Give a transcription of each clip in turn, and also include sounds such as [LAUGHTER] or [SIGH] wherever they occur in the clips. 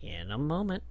in a moment.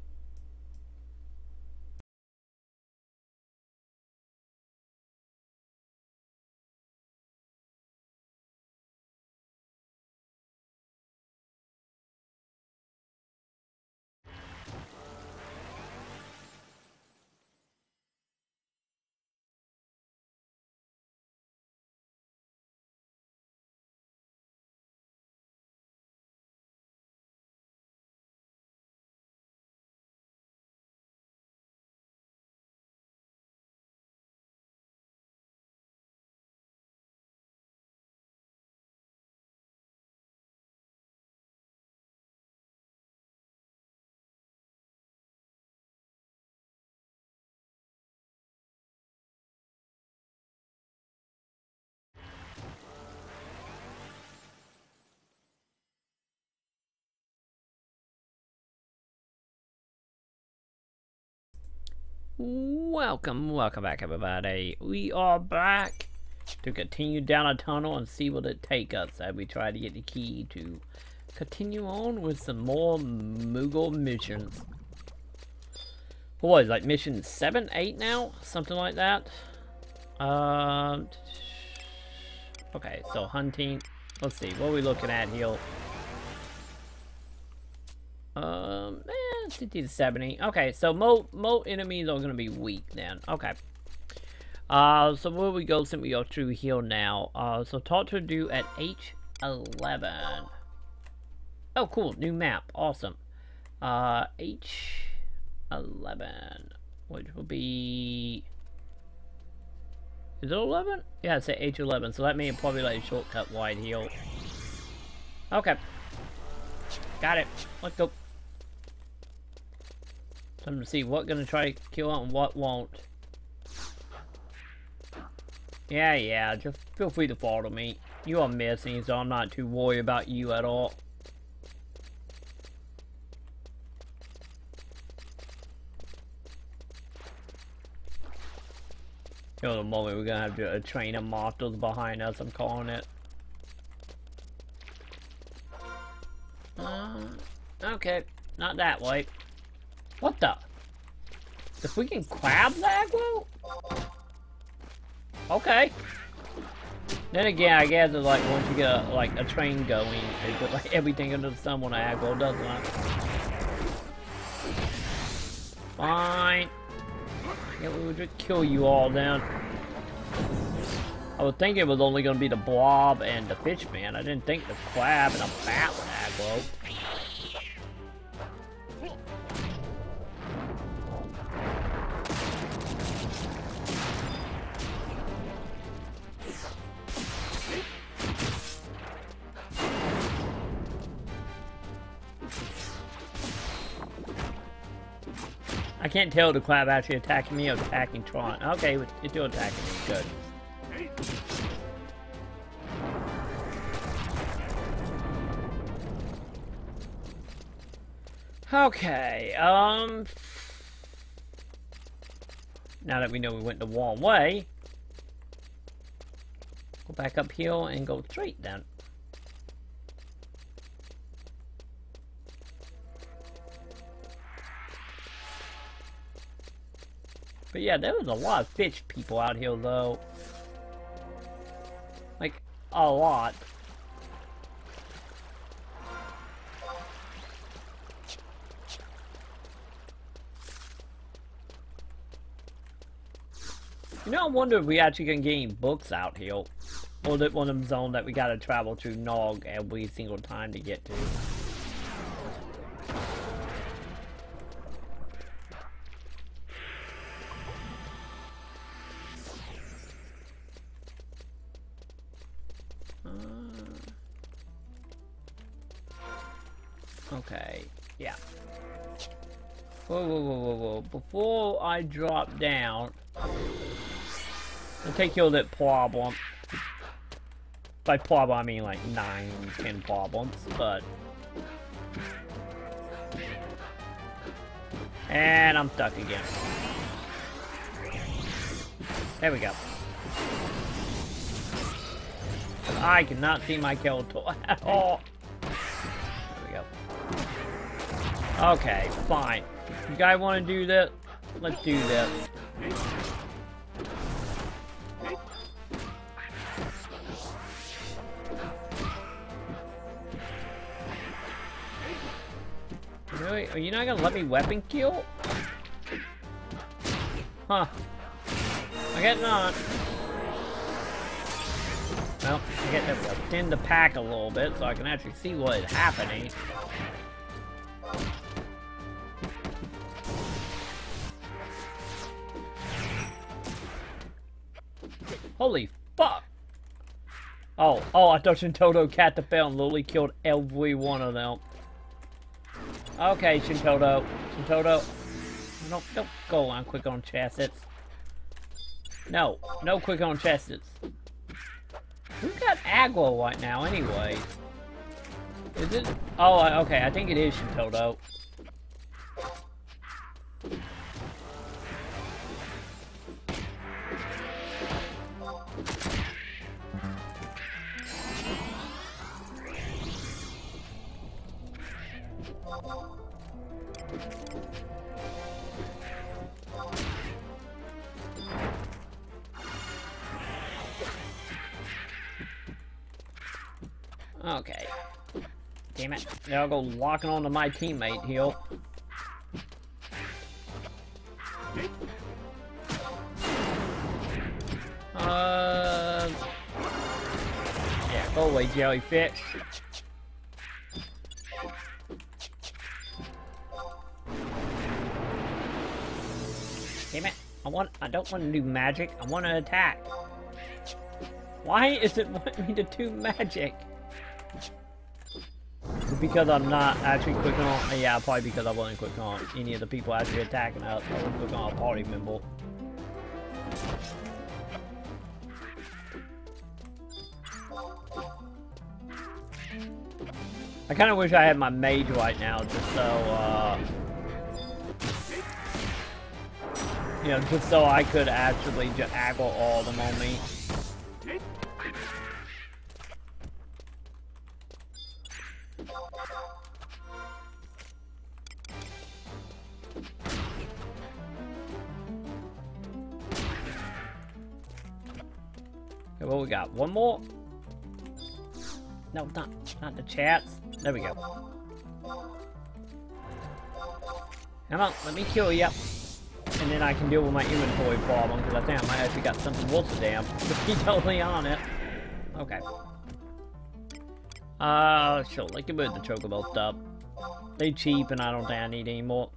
Welcome, welcome back everybody. We are back to continue down a tunnel and see what it take us as we try to get the key to continue on with some more Moogle missions. What is like mission 7, 8 now? Something like that? Um, okay, so hunting. Let's see, what are we looking at here? Um, eh, 50 to 70. Okay, so mo mo enemies are gonna be weak then. Okay. Uh, so where we go since we go through here now. Uh, so talk to do at H11. Oh, cool. New map. Awesome. Uh, H11, which will be... Is it 11? Yeah, it's at H11, so that means probably like a shortcut wide here. Okay. Got it. Let's go. Time to see what gonna try to kill and what won't. Yeah, yeah, just feel free to follow me. You are missing, so I'm not too worried about you at all. In a moment, we're gonna have a train of mortals behind us, I'm calling it. Uh, okay, not that way. What the? The freaking crab Lagwell? Okay. Then again, I guess it's like once you get a, like a train going, it put like [LAUGHS] everything under the sun on Agwell, doesn't it? Fine. Yeah, we would just kill you all then. I would think it was only going to be the blob and the fish man. I didn't think the crab and a bat would aggro. Can't tell the crab actually attacking me or attacking Tron. Okay, it's still attacking. Good. Okay, um... Now that we know we went the wrong way, go back up here and go straight down. But yeah, there was a lot of fish people out here though. Like, a lot. You know, I wonder if we actually can get any books out here. Or that one of them zone that we gotta travel through Nog every single time to get to. Before I drop down, I'll take care of that problem. By problem, I mean like 9, 10 problems, but... And I'm stuck again. There we go. I cannot see my Skeletor [LAUGHS] at all. There we go. Okay, fine. You guys want to do this? Let's do this. Really? Are you not gonna let me weapon kill? Huh. I guess not. Well, I get to extend the pack a little bit so I can actually see what is happening. Holy fuck! Oh, oh, I thought Shintoto, Catapult, and Lily killed every one of them. Okay, Shintoto. Shintoto. Don't, don't go on quick on chastits. No, no quick on chastits. Who got aggro right now, anyway? Is it? Oh, okay, I think it is Shintoto. Okay. Damn it. Now I'll go locking onto my teammate here. Uh, yeah, go away, jellyfish. Damn it. I want I don't want to do magic. I want to attack. Why is it wanting me to do magic? Because I'm not actually clicking on, yeah, probably because I wasn't clicking on any of the people actually attacking us. I was clicking on a party member. I kind of wish I had my mage right now, just so, uh, you know, just so I could actually just aggro all of them on me. Okay, what we got? One more? No, not, not the chats. There we go. Come on, let me kill you. And then I can deal with my inventory problem, because I think I might actually got something worth a damn, to be totally honest. Okay. Uh, sure, like can move the chocobo stuff. They cheap, and I don't think I need any more.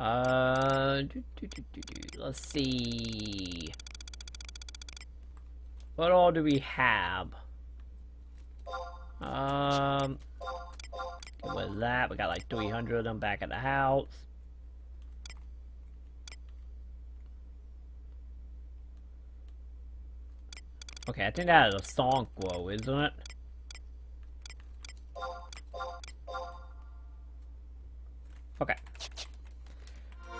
Uh, do, do, do, let's see. What all do we have? Um, with that, we got like 300 of them back at the house. Okay, I think that is a song glow, isn't it? Okay.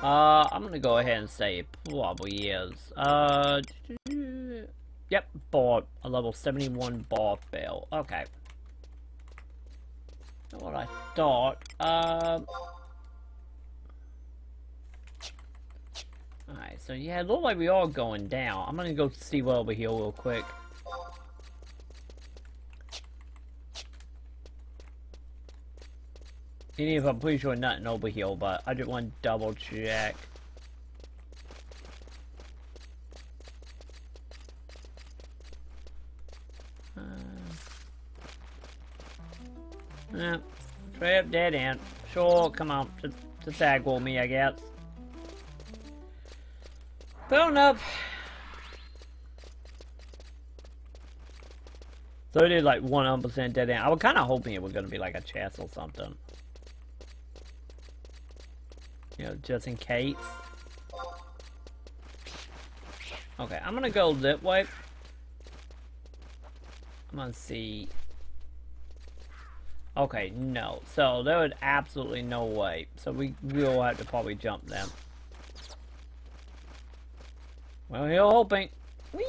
Uh, I'm gonna go ahead and say probably is. Uh, yep, bought a level 71 bar fail. Okay. Not what I thought. Um. Alright, so yeah, it looks like we are going down. I'm gonna go see what over here real quick. Even if I'm pretty sure nothing over here, but I just want to double check. Uh, yeah, trap dead end. Sure, come on, just, just aggro me, I guess. Fair up. So it is like 100% dead end. I was kind of hoping it was going to be like a chest or something. You know, just in case. Okay, I'm gonna go zip wipe. I'm gonna see. Okay, no. So there was absolutely no way. So we will have to probably jump them. Well, you're hoping. Whee!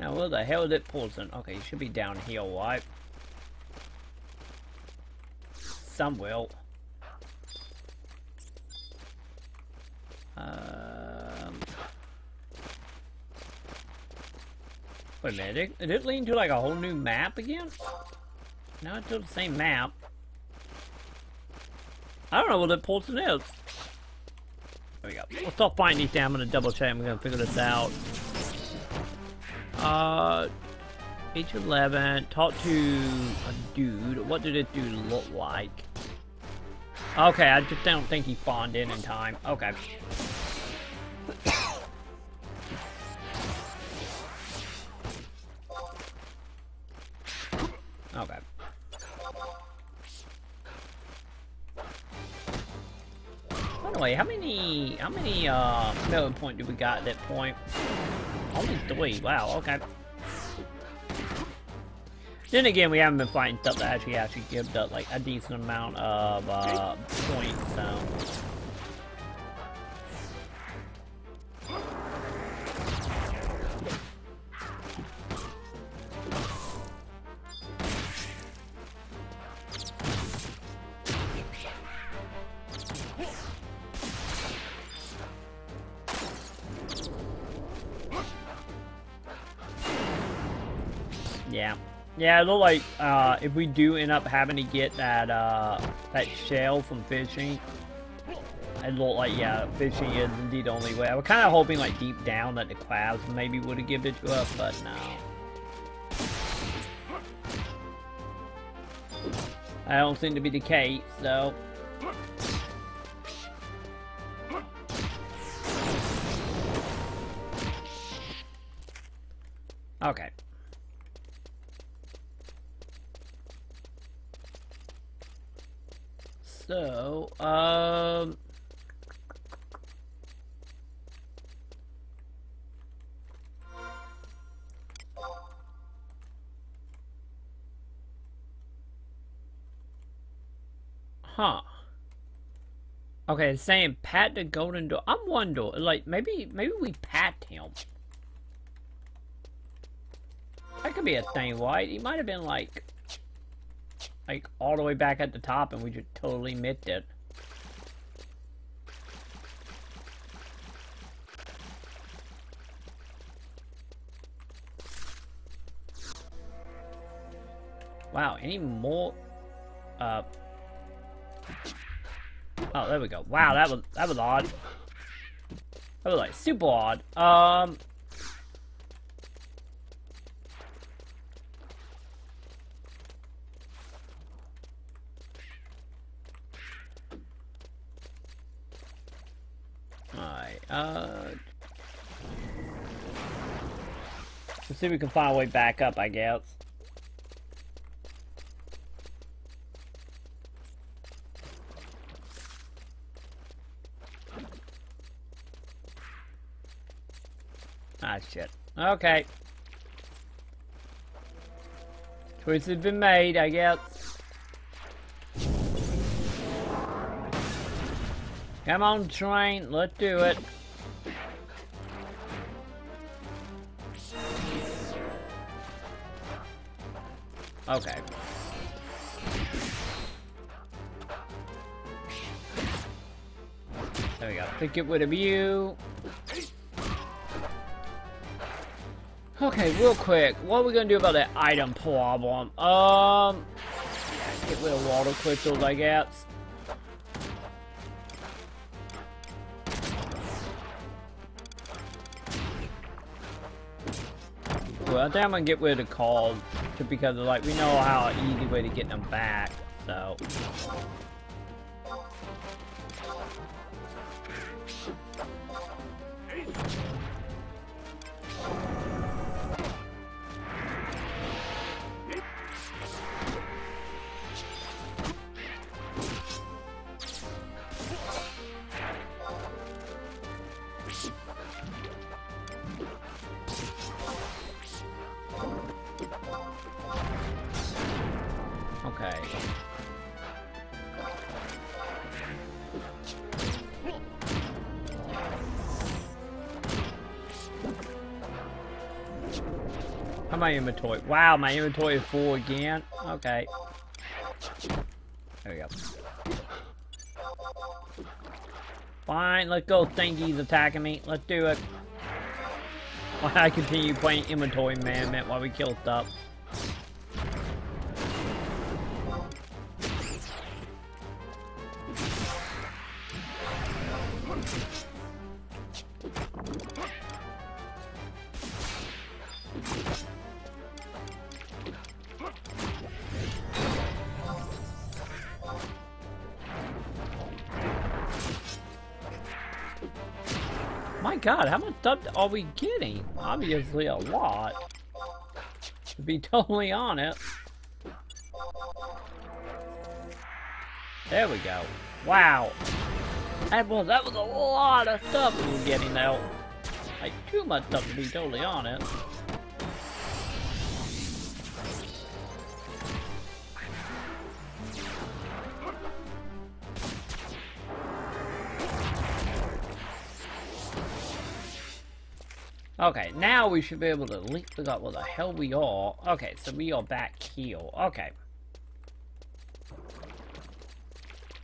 Now, where the hell did it Paulson? Okay, you should be down here, right? Somewhere. Um, wait a minute, did, it lead to like a whole new map again? No, it's still the same map. I don't know what the Paulson is. There we go. We'll stop finding these down. I'm gonna double check. I'm gonna figure this out. Uh, page 11. Talk to a dude. What did this dude look like? Okay, I just don't think he spawned in in time. Okay. okay. By the way, how many, how many, uh, melon point do we got at that point? Only three. Wow, okay. Then again, we haven't been fighting stuff that actually actually gives us like a decent amount of uh, points, so. Yeah. It look like uh, if we do end up having to get that uh, that shell from fishing, it look like yeah, fishing is indeed the only way. I was kind of hoping like deep down that the crabs maybe would have given it to us, but no. I don't seem to be the case, so. Okay. So, um... Huh. Okay, it's saying pat the golden door. I'm wondering, like, maybe, maybe we pat him. That could be a thing, right? He might have been, like, like all the way back at the top and we just totally missed it. Wow, any more uh Oh, there we go. Wow, that was that was odd. That was like super odd. Um Alright, uh... Let's see if we can find a way back up, I guess. Ah, shit. Okay. Choice has been made, I guess. Come on, train. Let's do it. Okay. There we go. Pick it with a view. Okay, real quick. What are we gonna do about that item problem? Um, get rid of water crystals, I guess. Well, I think I'm gonna get rid of the just because like we know how easy way to get them back. So. Inventory? Wow, my inventory is full again. Okay. There we go. Fine, let's go. Thingy's attacking me. Let's do it. Why I continue playing inventory management while we kill stuff. God, how much stuff are we getting? Obviously a lot. To be totally honest. There we go. Wow. That was that was a lot of stuff we were getting though. Like too much stuff to be totally honest. Okay, now we should be able to link figure out where the hell we are. Okay, so we are back here. Okay.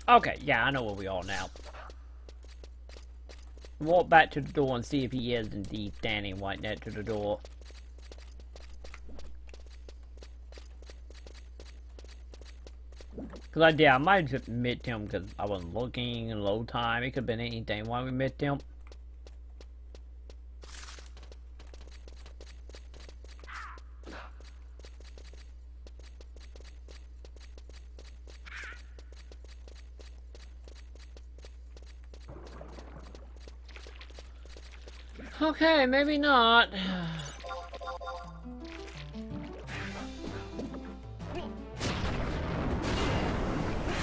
Okay, yeah, I know where we are now. Walk back to the door and see if he is indeed standing right next to the door. Cause I did, I might have just missed him because I wasn't looking, low time, it could have been anything why we missed him. Okay, maybe not.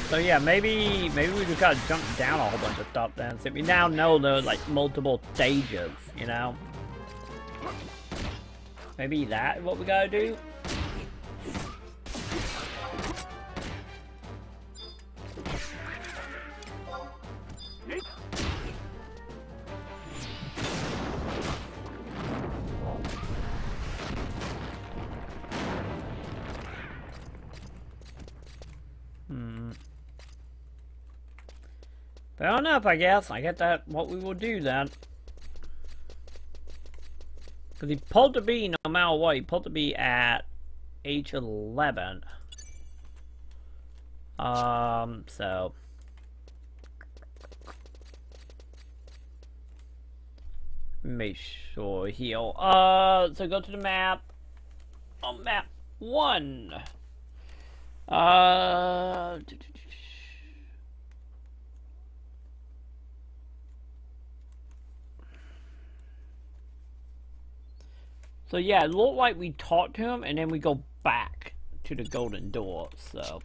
So yeah, maybe maybe we just gotta jump down a whole bunch of stuff then. So we now know there's like multiple stages, you know? Maybe that what we gotta do? I guess. I get that what we will do then. Because he pulled to be, no matter what, he pulled to be at H11. Um, so... Make sure heal. Uh, so go to the map. On oh, map one. Uh... So yeah, it looked like we talked to him and then we go back to the golden door, so.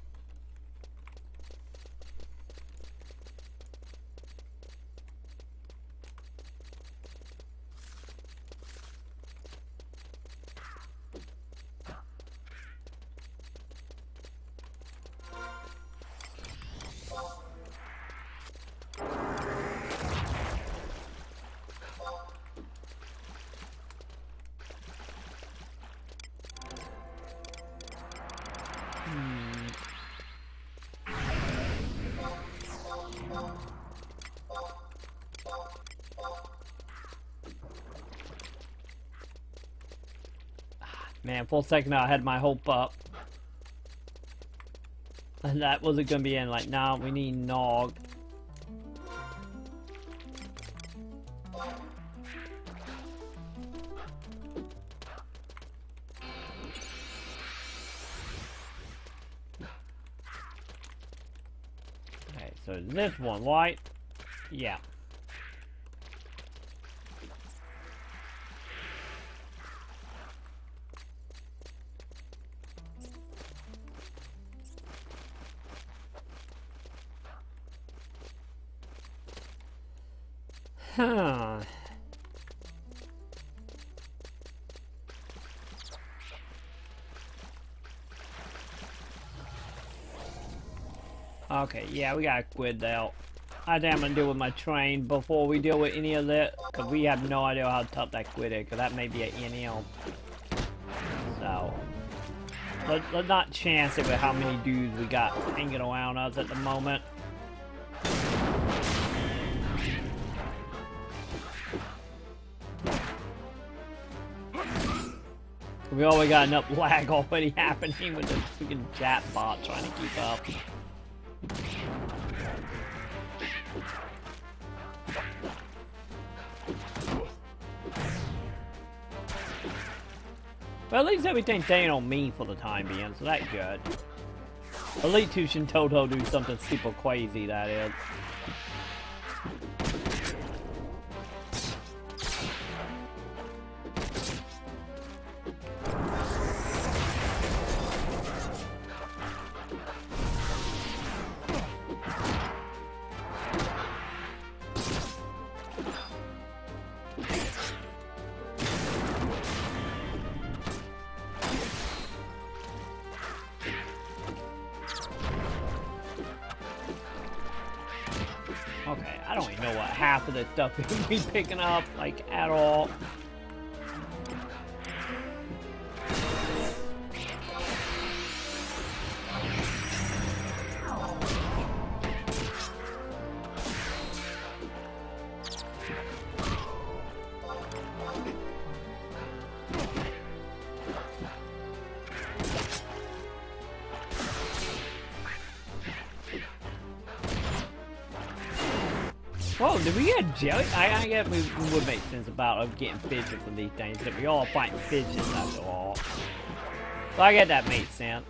A second I had my hope up. And that wasn't gonna be in, like, nah, we need Nog. Okay, so this one, right? Yeah. Okay, yeah, we gotta quit out. I think I'm gonna deal with my train before we deal with any of that, because we have no idea how tough that quit is, because that may be an NL. so let, let's not chance it with how many dudes we got hanging around us at the moment. We already got enough [LAUGHS] lag already happening with the freaking chat bot trying to keep up. But at least everything's staying on me for the time being, so that's good. Elite 2 Shintoto do something super crazy, that is. The stuff is be picking up, like, at all. We? I, I get we would make sense about uh, getting fidget from these things, but we all fighting fidgets after all. So I get that made sense.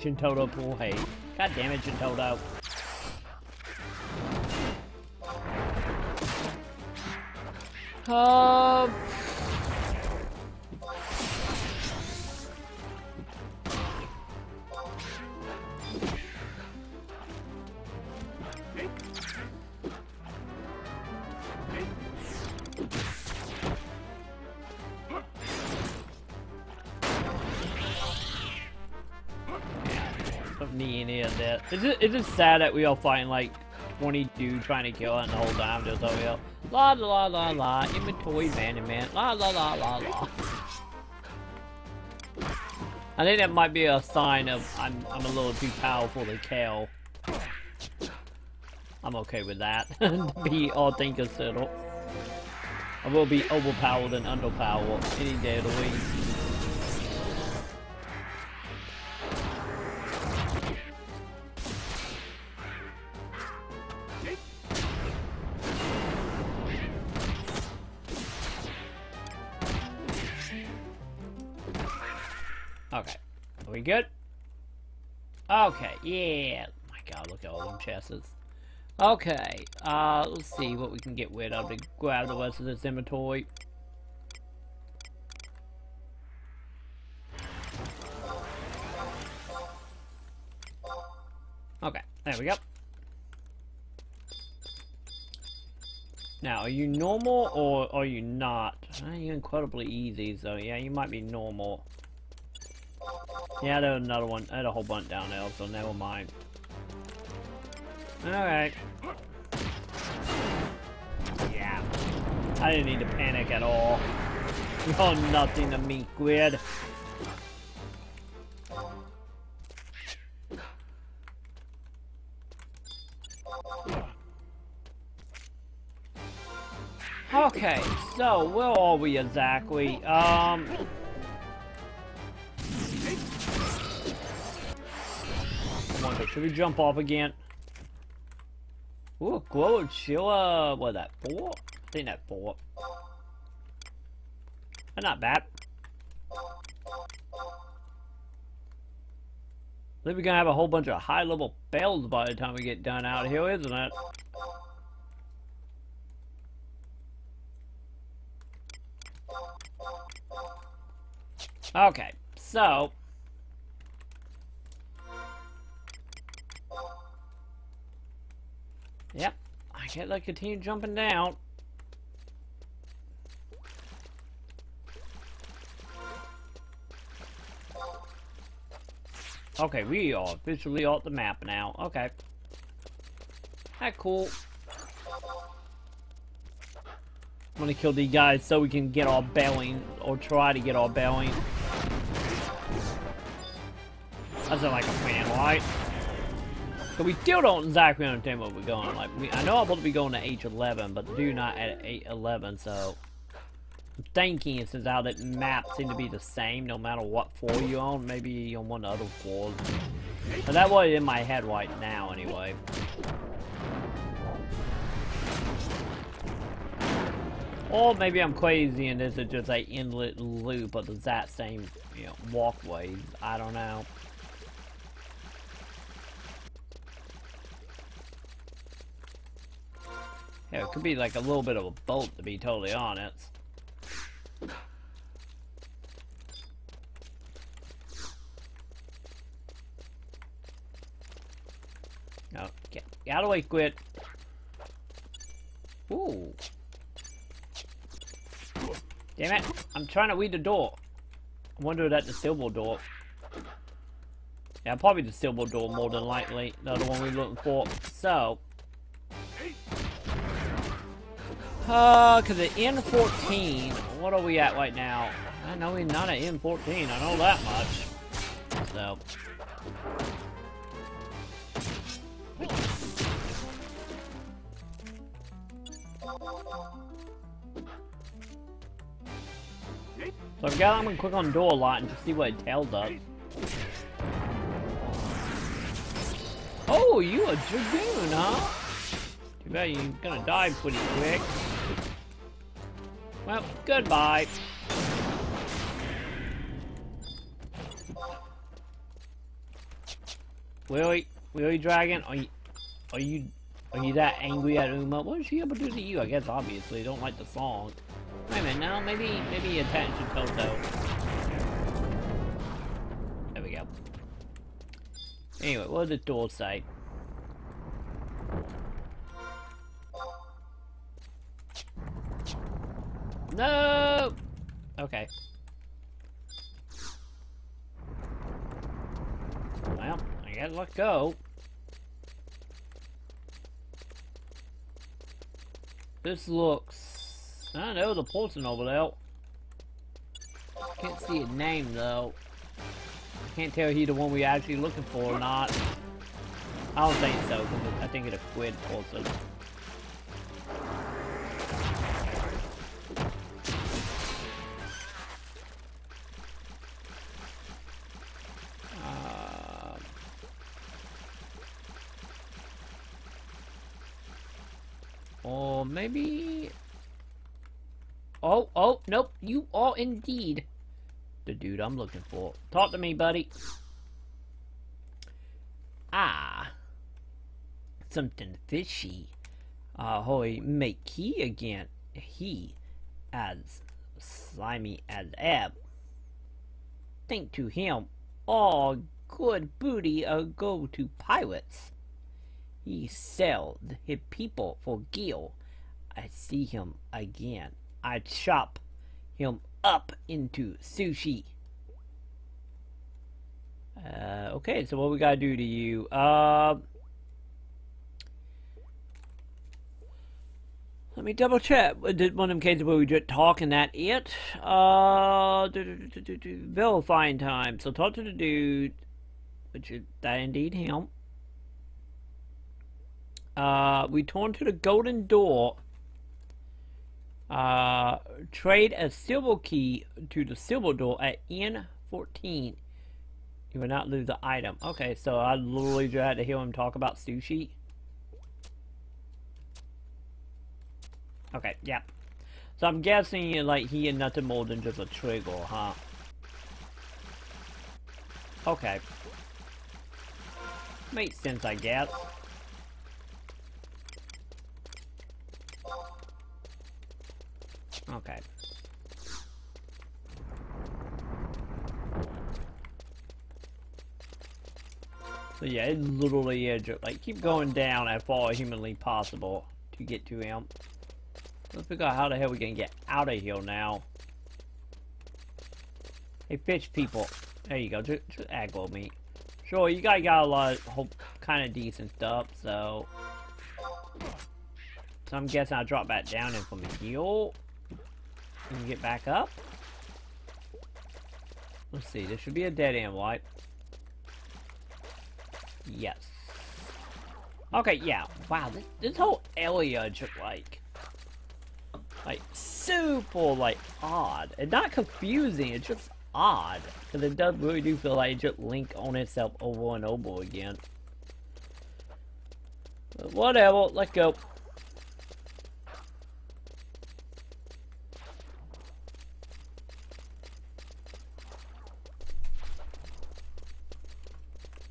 Think Shintoto pull hate. God damn it, Shintoto. Uh, sad that we all fighting like 20 dudes trying to kill it the whole time just over here? La la la la inventory management. La la la la la. I think that might be a sign of I'm I'm a little too powerful to kill. I'm okay with that. [LAUGHS] be all things considered. I will be overpowered and underpowered any day of the week. Yeah. my god, look at all them chests. Okay, uh, let's see what we can get rid of to grab the rest of this inventory. Okay, there we go. Now, are you normal or are you not? You're incredibly easy, so yeah, you might be normal. Yeah, there's another one. I had a whole bunch down there, so never mind. Alright. Yeah. I didn't need to panic at all. [LAUGHS] You're nothing to me, Squid. Okay, so where are we exactly? Um... Wonder, should we jump off again? Ooh, glow chilla. What that four? I think that four. Not bad. I think we're gonna have a whole bunch of high level bells by the time we get done out here, isn't it? Okay, so Yep, I can't like continue jumping down. Okay, we are officially off the map now. Okay. That cool. I'm gonna kill these guys so we can get our belling, or try to get our belling. That's like a fan, right? So we still don't exactly understand what we're going. Like, we, I know I'm supposed to be going to H11, but do not at 811, so... I'm thinking since how that map seem to be the same no matter what floor you're on, maybe on one of the other floors. But that was in my head right now, anyway. Or maybe I'm crazy and this is just a inlet loop of the that same, you know, walkways. I don't know. Yeah, it could be like a little bit of a bolt, to be totally honest. No, get, get out of the way, Squid. Ooh. Damn it. I'm trying to weed the door. I wonder if that's the silver door. Yeah, probably the silver door more than likely. The other one we're looking for. So. Uh, because the N14, what are we at right now? I know we're not at N14, I know that much. So. So I've got I'm gonna click on door a lot and just see what it tells us. Oh, you a dragoon, huh? Too bad you're gonna die pretty quick. Well, goodbye. Willie, Willie Dragon, are you, are you, are you that angry at Uma? What is she to do to you? I guess obviously, don't like the song. Wait a minute, no, maybe, maybe attention Toto. There we go. Anyway, what does the door say? No! Okay. Well, I gotta let's go. This looks I know the port's over there. Can't see his name though. Can't tell he's the one we're actually looking for or not. I don't think so, I think it's a quid also. Or maybe Oh, oh, nope. You are indeed the dude I'm looking for. Talk to me, buddy. Ah. Something fishy. Ahoy, make he again. He as slimy as ebb. Think to him, all good booty a go to pirates. He sold his people for Gil. I see him again. I chop him up into sushi. Uh, okay, so what we gotta do to you? Uh, let me double check. Did one of them cases where we just talking that it? Uh, do, do, do, do, time. So talk to the dude, which is that indeed him. Uh, we turn to the golden door uh, trade a silver key to the silver door at N14. You will not lose the item. Okay, so I literally just had to hear him talk about sushi. Okay, yep. So I'm guessing like he had nothing more than just a trigger, huh? Okay. Makes sense, I guess. Okay. So yeah, it literally just, like keep going down as far as humanly possible to get to him. Let's figure out how the hell we can get out of here now. Hey, fish people. There you go. Just, just aggro me. Sure, you guys got a lot of kind of decent stuff, so... So I'm guessing I'll drop back down and from here. And get back up. Let's see, this should be a dead end, right? Yes. Okay, yeah. Wow, this, this whole area just like... Like, super, like, odd. And not confusing, it's just odd. Because it does really do feel like it just link on itself over and over again. But whatever, let's go.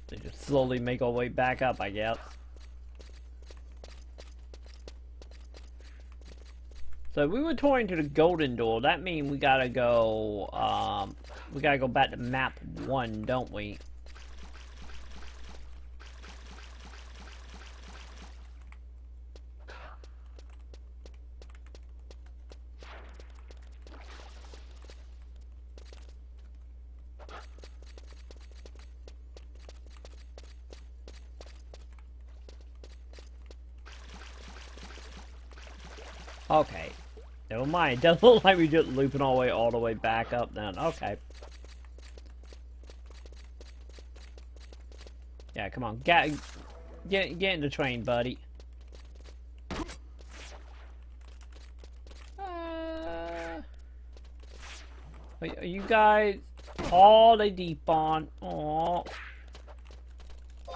They just slowly make our way back up, I guess. So we were touring to the Golden Door. That means we gotta go, um, we gotta go back to map one, don't we? Okay. Never mind. [LAUGHS] It doesn't look like we're just looping all the way all the way back up then. Okay. Yeah, come on. Get get get in the train, buddy. Uh, are you guys all the deep on? Oh.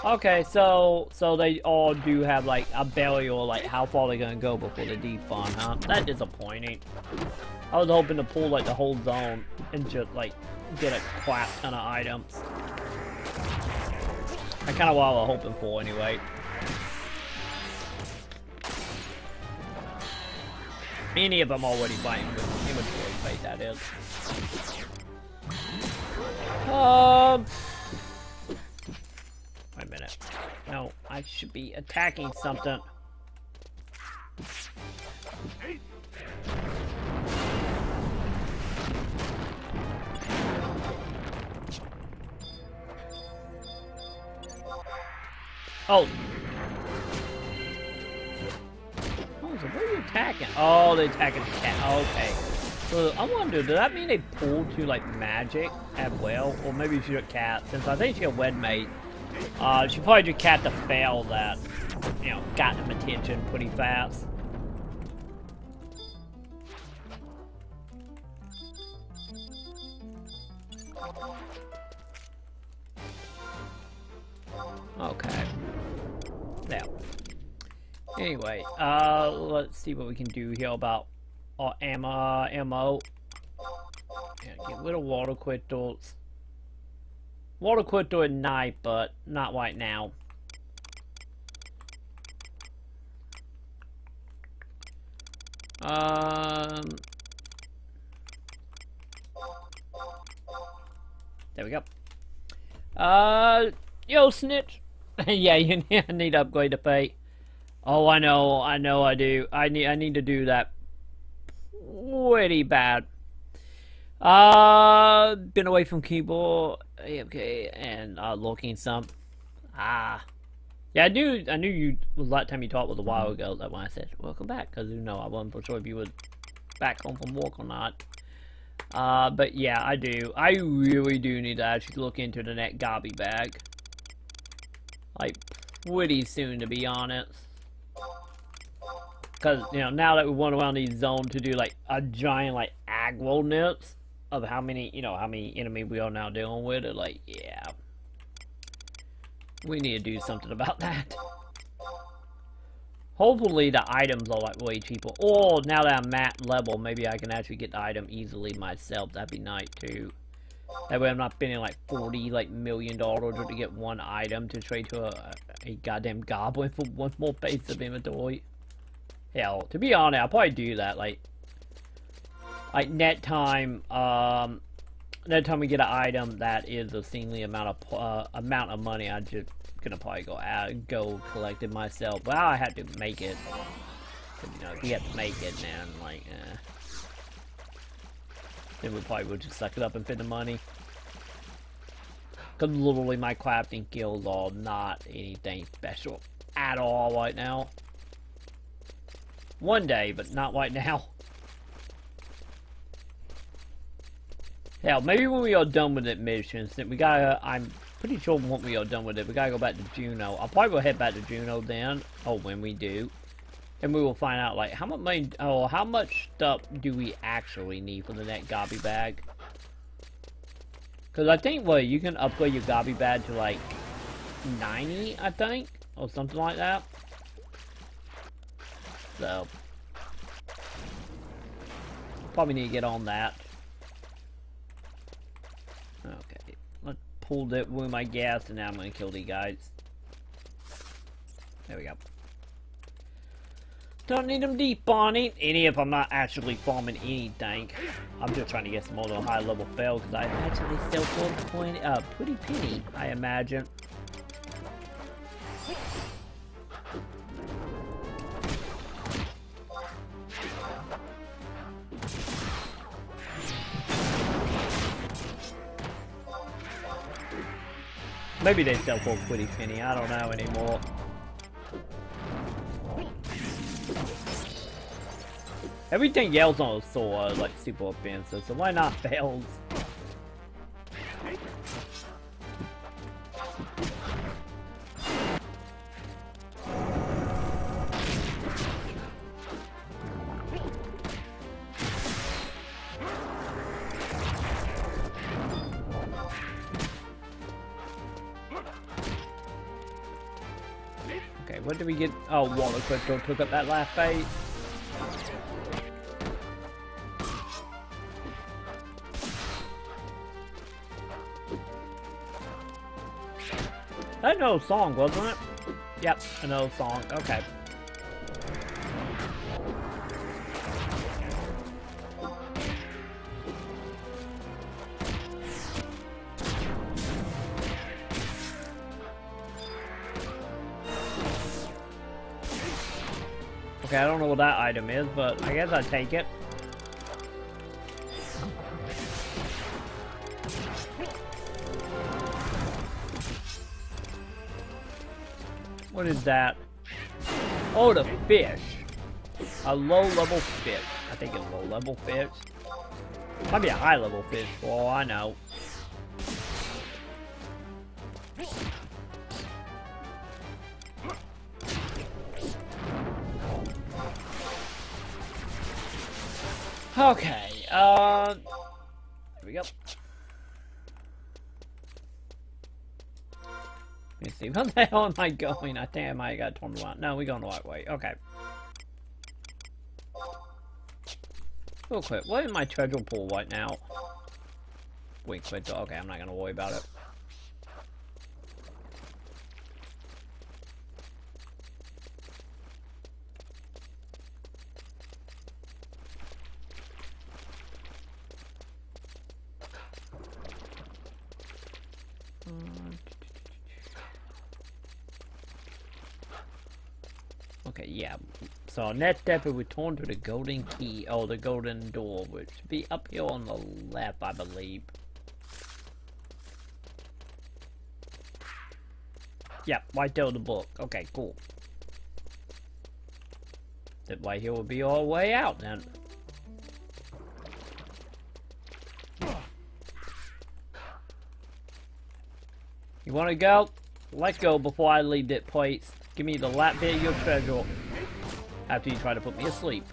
Okay, so so they all do have like a barrier, like how far they're gonna go before they despawn, huh? That's disappointing. I was hoping to pull like the whole zone and just like get a crap ton of items. I kind of what I was hoping for anyway. Any of them already buying with inventory space, that is. Um. Wait No, I should be attacking something. Oh. Oh, so are you attacking? Oh, they're attacking the cat. Okay. So I wonder, does that mean they pull to like magic as well? Or maybe she's a cat, since I think she's a wed mate. Uh, she probably just cat to fail that, you know, got him attention pretty fast. Okay. Now. Anyway, uh, let's see what we can do here about uh, ammo. ammo. Yeah, get rid of water crystals. Water could do it night, but not right now. Um, there we go. Uh, yo, snitch. [LAUGHS] yeah, you [LAUGHS] need upgrade to pay. Oh, I know, I know, I do. I need, I need to do that. Pretty bad. Uh, been away from keyboard, AFK, and uh, looking some. Ah. Yeah, I knew I knew you that time you talked was a while ago. That when I said welcome back, because you know I wasn't sure if you were back home from work or not. Uh, but yeah, I do. I really do need to actually look into the net gobby bag. Like pretty soon, to be honest. Because you know now that we went around these zones to do like a giant like aggro of how many, you know, how many enemy we are now dealing with, are like, yeah. We need to do something about that. Hopefully the items are like way cheaper. Or now that I'm at level, maybe I can actually get the item easily myself. That'd be nice too. That way I'm not spending like 40 like million dollars to get one item to trade to a, a goddamn goblin for one more base of inventory. Hell, to be honest, I'll probably do that. Like, like net time um net time we get an item that is a seemingly amount of uh, amount of money i just gonna probably go out go collect it myself well i had to make it you know, if we have to make it, man, like, eh. Then we probably would just suck it up and pay the money. Because literally my crafting skills are not anything special at all right now. One day, but not right now. Hell, maybe when we are done with admissions, then we gotta, I'm pretty sure when we are done with it, we gotta go back to Jeuno. I'll probably go head back to Jeuno then, or when we do. And we will find out, like, how much money, oh, how much stuff do we actually need for the next gobby bag? Because I think, what, you can upgrade your gobby bag to, like, 90, I think? Or something like that. So, probably need to get on that. Okay, let's pull that with my gas, and now I'm gonna kill these guys. There we go. Don't need them deep on it, any if I'm not actually farming anything. I'm just trying to get some more high level fail because I imagine they sell for a uh, pretty penny, I imagine. Maybe they sell for pretty penny, I don't know anymore. Everything else on the sword like super offensive, so why not [LAUGHS] fails? What did we get? Oh, Water Crystal took up that last phase. That no song, wasn't it? Yep, another song. Okay. Okay, I don't know what that item is, but I guess i take it. What is that? Oh, the fish. A low-level fish. I think it's low-level fish. Might be a high-level fish for all I know. Okay, uh... Here we go. Let me see, where the [LAUGHS] hell am I going? I think I might got turned around. No, we're going the right way. Okay. Real quick, what is my treasure pool right now? Wait, wait, okay, I'm not gonna worry about it. Okay, yeah. So next step is return to the golden key, oh, the golden door, which should be up here on the left, I believe. Yep, right there the book. Okay, cool. That right here will be our way out then. You wanna go? Let's go before I leave that place. Give me the last bit of your treasure after you try to put me asleep.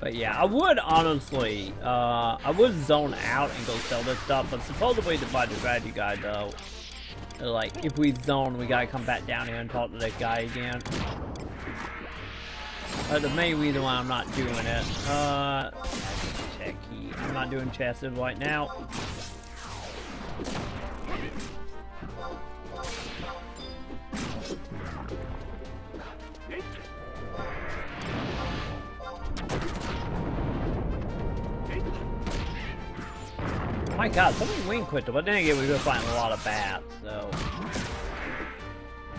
But yeah, I would honestly, uh, I would zone out and go sell this stuff, but supposedly the budget strategy guide though, like, if we zone, we gotta come back down here and talk to that guy again. But the main reason why I'm not doing it, uh, check. I'm not doing chests right now. My god, so many wing quittal, but then again we were find a lot of bats, so...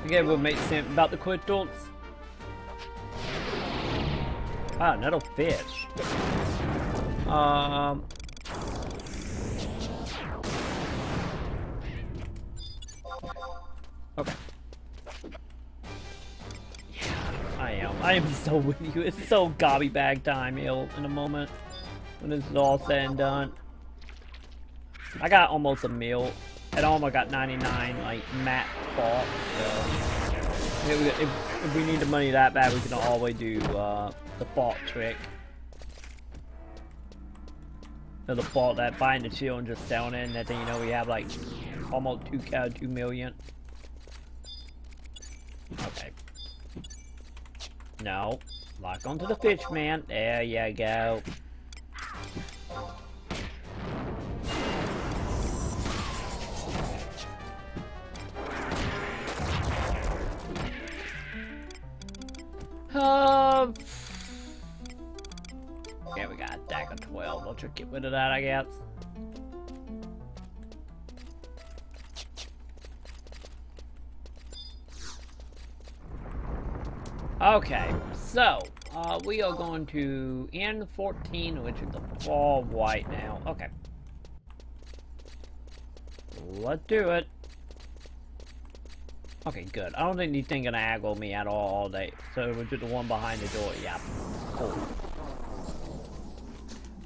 Again, what makes sense about the quitals. Ah, another fish. Um... Okay. I am. I am so [LAUGHS] with you. It's so gobby bag time, Hill, in a moment. When this is all said and done. I got almost a mil. At home, I got 99, like, mat fault, so... If, if, we need the money that bad, we can always do, uh, the fault trick. The fault that buying the shield and just selling it, and you know, we have, like, almost 2, uh, 2 million. Okay. No. Lock onto the fish, man. There you go. Um. Yeah, we got a deck of 12. We'll just get rid of that, I guess. Okay, so, uh, we are going to N14, which is the fall white now. Okay. Let's do it. Okay, good. I don't think these things gonna aggro me at all all day. So we'll do the one behind the door. Yeah. Cool.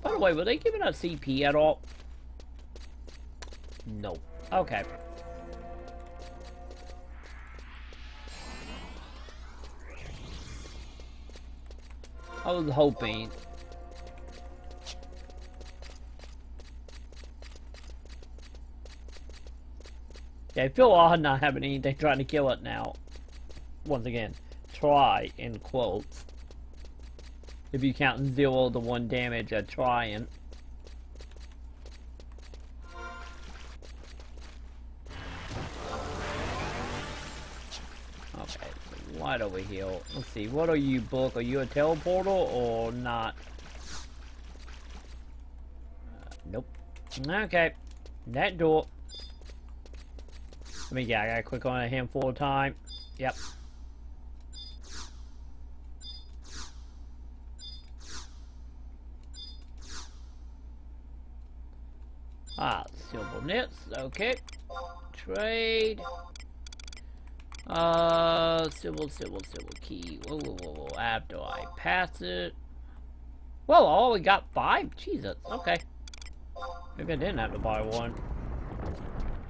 By the way, were they giving us CP at all? No. Okay. I was hoping Yeah, feel odd not having anything trying to kill it now. Once again, try in quotes. If you count zero to one damage at trying. Okay, so right over here. Let's see, what are you, Book? Are you a teleporter or not? Uh, nope. Okay. That door. Me, yeah, I gotta click on a handful of time. Yep. Ah, silver nets, okay. Trade. Uh, silver, silver, silver key. Whoa, whoa, whoa, whoa. After I pass it. Whoa, I only got five? Jesus, okay. Maybe I didn't have to buy one.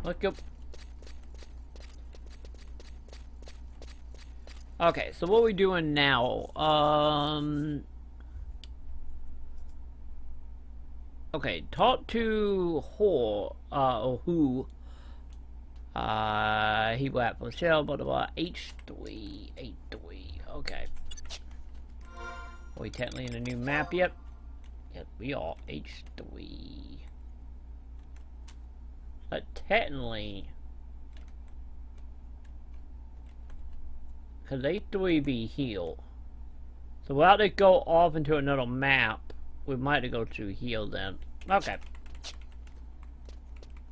Let's go. Okay, so what are we doing now? Um... Okay, talk to Hor, uh, or who. Uh, he went for shell, blah, blah, blah, H3, H3, okay. Are we technically in a new map yet? Yep, we are H3. But technically, Because they three be heal. So without it go off into another map, we might go to heal then. Okay.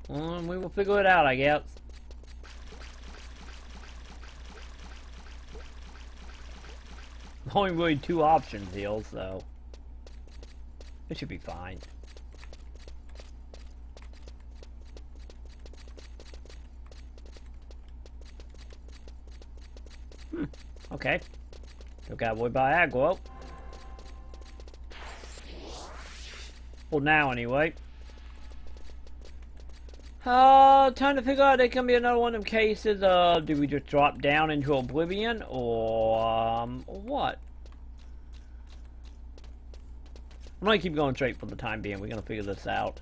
We will figure it out, I guess. [LAUGHS] Only really two options heal, so... It should be fine. Hmm. [LAUGHS] Okay. Out boy by aggro. Well, now anyway. Uh, time to figure out there can be another one of them cases. Uh, do we just drop down into oblivion or um, what? I'm gonna keep going straight for the time being. We're gonna figure this out.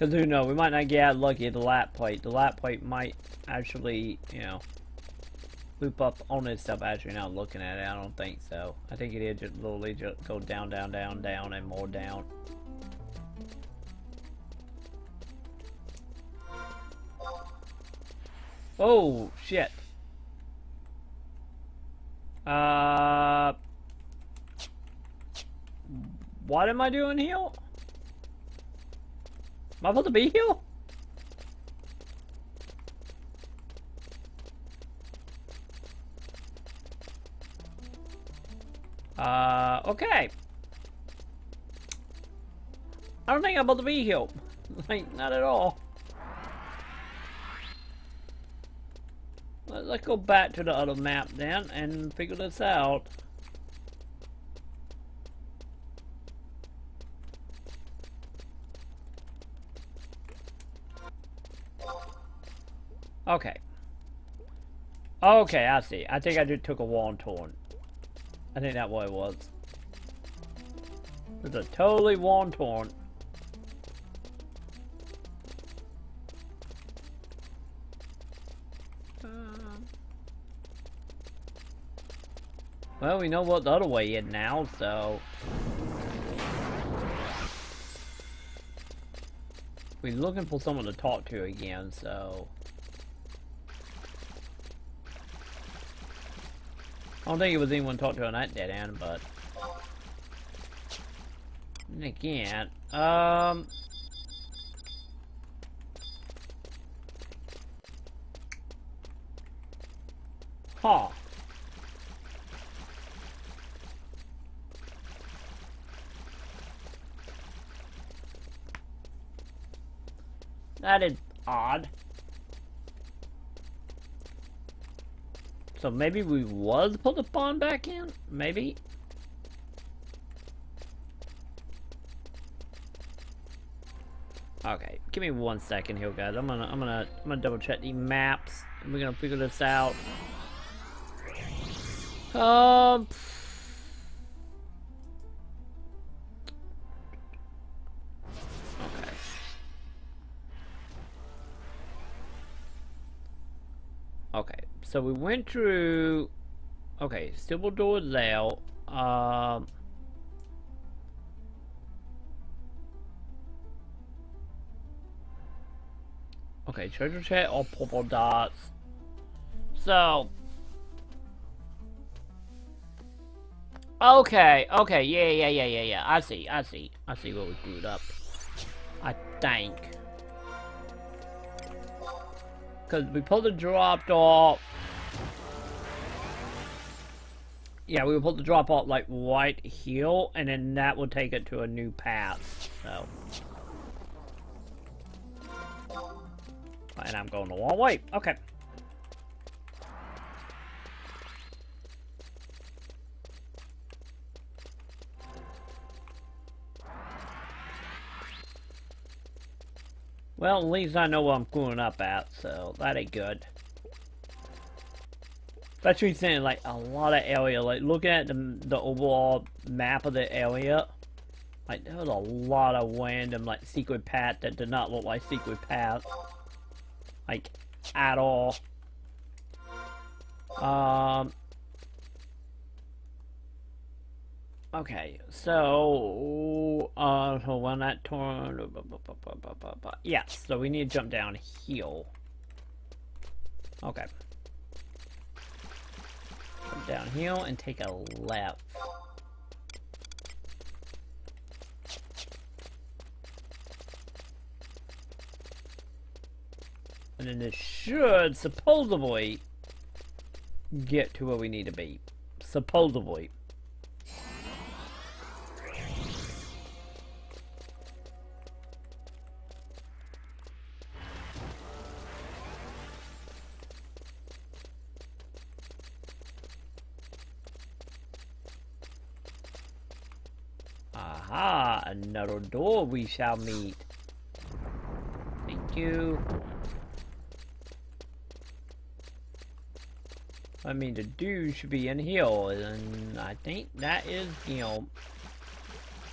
Because who knows, we might not get lucky at the lap plate. The lap plate might actually, you know, loop up on itself you're now looking at it. I don't think so. I think it just literally just go down, down, down, down, and more down. Oh, shit. Uh... What am I doing here? Am I to be here? Uh, okay. I don't think I'm about to be here. [LAUGHS] Like, not at all. Let's go back to the other map then and figure this out. Okay. Okay, I see. I think I just took a wonton. I think that's what it was. It's a totally wonton. Well, we know what the other way is now, so... We're looking for someone to talk to again, so... I don't think it was anyone to talk to on that dead end, but... Again, um... Huh. That is odd. So maybe we was put the pawn back in? Maybe? Okay, give me one second here, guys. I'm gonna, I'm gonna, I'm gonna double check the maps. We're gonna figure this out. Um. So we went through. Okay, civil door there. Um. Okay, treasure chest or purple dots. So. Okay, okay, yeah, yeah, yeah, yeah, yeah. I see, I see. I see what we screwed up. I think. Because we pulled the dropped off. Yeah, we will put the drop off like right here, and then that will take it to a new path. So. And I'm going the wrong way. Okay. Well, at least I know what I'm going up at, so that ain't good. That's what saying, like, a lot of area, like, looking at the, the overall map of the area, like, there was a lot of random, like, secret paths that did not look like secret paths. Like, at all. Um, Okay, so, uh, so when that torn, yes, so we need to jump down here. Okay. Jump down here and take a left. And then this should supposedly get to where we need to be. Supposedly. Door we shall meet. Thank you. I mean, the dude should be in here, and I think that is, you know...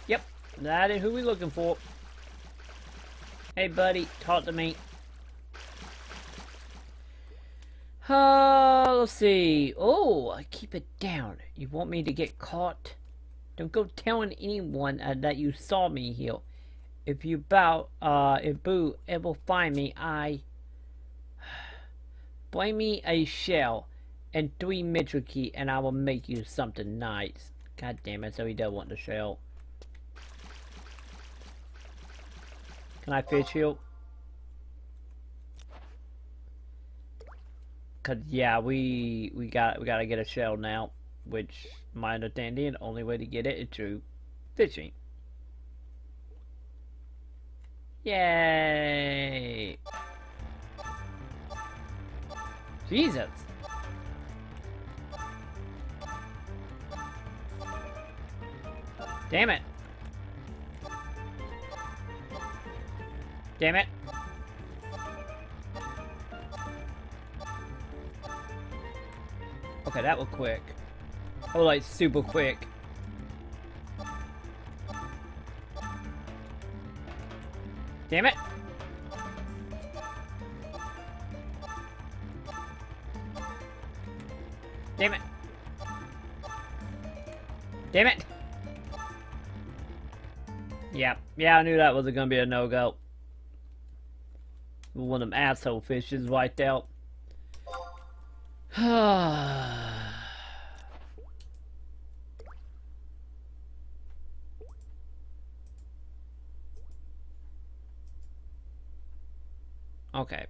Yep, that is who we're looking for. Hey, buddy, talk to me. Uh, let's see. Oh, I keep it down. You want me to get caught? Don't go telling anyone uh, that you saw me here. If you bow, uh, if Boo ever find me, I... [SIGHS] Blame me a shell and three Mitchell key and I will make you something nice. God damn it, so he does want the shell. Can I fish heal? Cause yeah, we we got we gotta get a shell now, which my understanding, the only way to get it is through fishing. Yay! Jesus! Damn it! Damn it! Okay, that was quick. Oh, like super quick. Damn it! Damn it! Damn it! Yeah, yeah, I knew that wasn't gonna be a no-go. One of them asshole fishes wiped out. [SIGHS] Ah. Okay.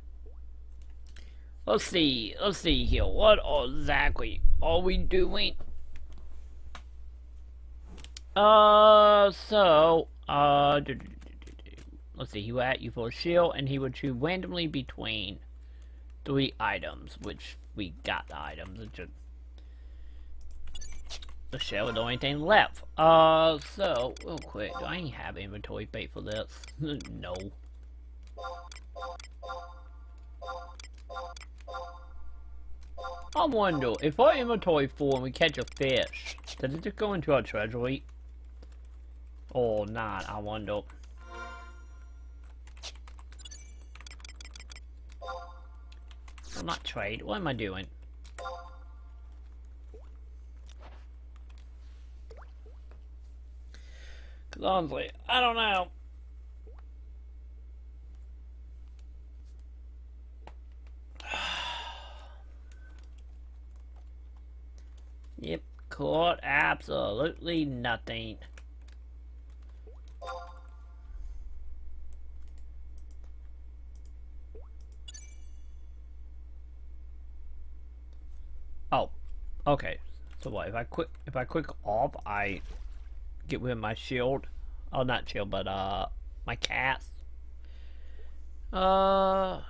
Let's see. Let's see here. What exactly are we doing? Uh, so, uh, let's see. He would at you for a shield, and he would choose randomly between three items, which we got the items. It's just the shell is the only thing left. Uh, so real quick, do I even have inventory bait for this? [LAUGHS] no. I wonder if our inventory full and we catch a fish, does it just go into our treasury? Or not? I wonder. I'm not trade. What am I doing? Cause honestly, I don't know. Yep, caught absolutely nothing. Oh, okay. So what? If I quick, if I quick off, I get rid of my shield. Oh, not shield, but uh, my cast. Uh.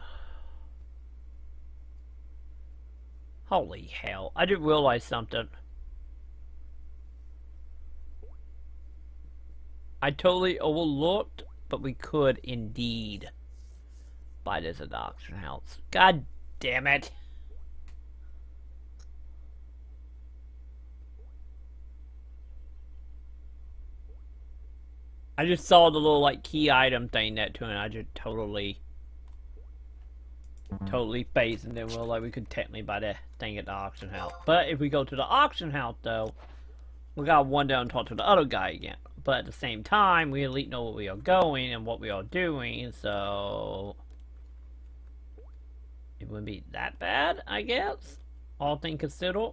Holy hell! I didn't realize something. I totally overlooked, but we could indeed buy this at the auction house. God damn it! I just saw the little like key item thing that to and I just totally totally phased and then well like we could technically buy the thing at the auction house. But if we go to the auction house though, we got one down and talk to the other guy again. But at the same time, we at least know where we are going and what we are doing, so it wouldn't be that bad, I guess. All things considered.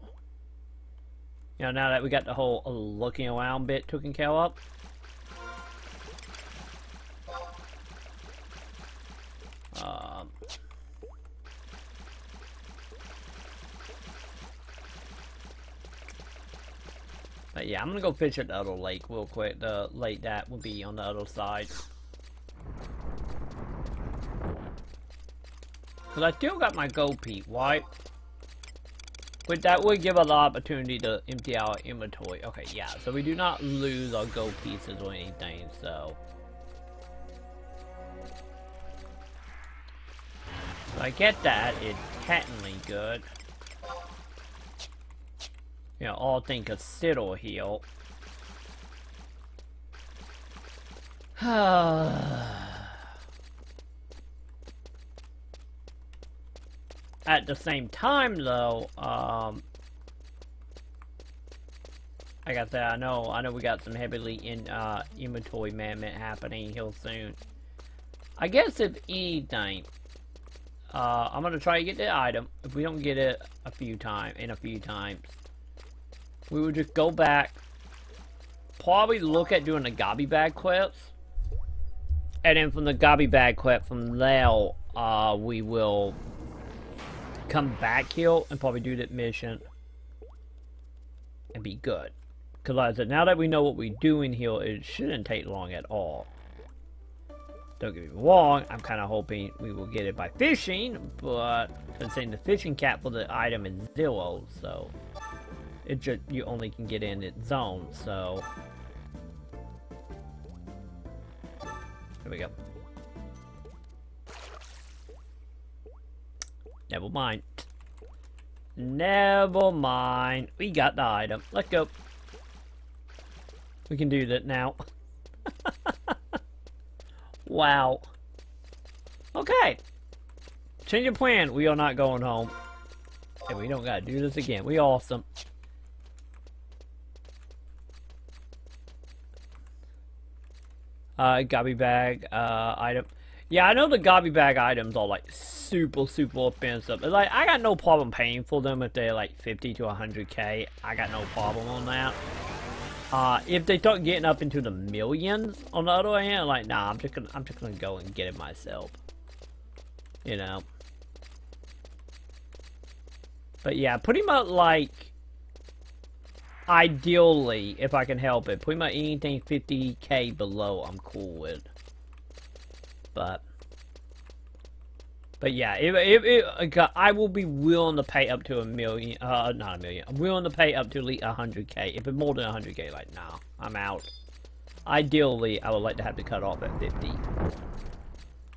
You know, now that we got the whole looking around bit taken care of. Um, but yeah, I'm gonna go fish at the other lake real quick. The lake that will be on the other side. Cause I still got my gold peat, right? But that would give us the opportunity to empty our inventory. Okay, yeah, so we do not lose our gold pieces or anything, so... I get that, it's technically good. You know, all things considered here. [SIGHS] at the same time, though, um, I said, I know, I know we got some heavily in uh, inventory management happening here soon. I guess if anything, uh, I'm gonna try to get the item. If we don't get it a few times, in a few times, we would just go back, probably look at doing the gobby bag quests, and then from the gobby bag quest, from there, uh, we will come back here and probably do that mission and be good. Because I said, now that we know what we're doing here, it shouldn't take long at all. Don't get me wrong, I'm kind of hoping we will get it by fishing, but saying the fishing cap for the item is zero, so it just you only can get in its zone, so there we go. Never mind. Never mind. We got the item. Let's go. We can do that now. [LAUGHS] wow. Okay. Change of plan. We are not going home. And we don't gotta do this again. We awesome. Uh, gobby bag, uh, item. Yeah, I know the gobby bag items are like super, super expensive. Like, I got no problem paying for them if they're like 50 to 100k. I got no problem on that. Uh, if they start getting up into the millions, on the other hand, like, nah, I'm just gonna, I'm just gonna go and get it myself. You know. But yeah, pretty much like, ideally, if I can help it, pretty much anything 50k below, I'm cool with. But, but yeah, if, if, I will be willing to pay up to a million, uh, not a million, I'm willing to pay up to at least 100k. If it's more than 100k, like, nah, I'm out. Ideally, I would like to have to cut off at 50.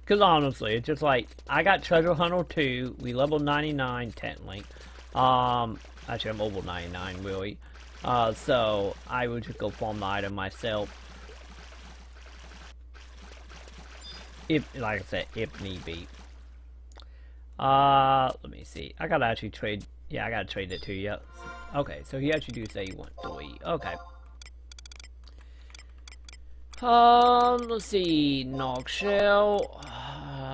Because honestly, it's just like, I got Treasure Hunter 2, we level 99 technically. Um, actually, I'm over 99, really. Uh, so, I would just go farm the item myself. If, like I said, if need be. Uh, let me see. I gotta actually trade. Yeah, I gotta trade it to you. Okay, so he actually do say you want three. Okay. Um, let's see. Norg Shell.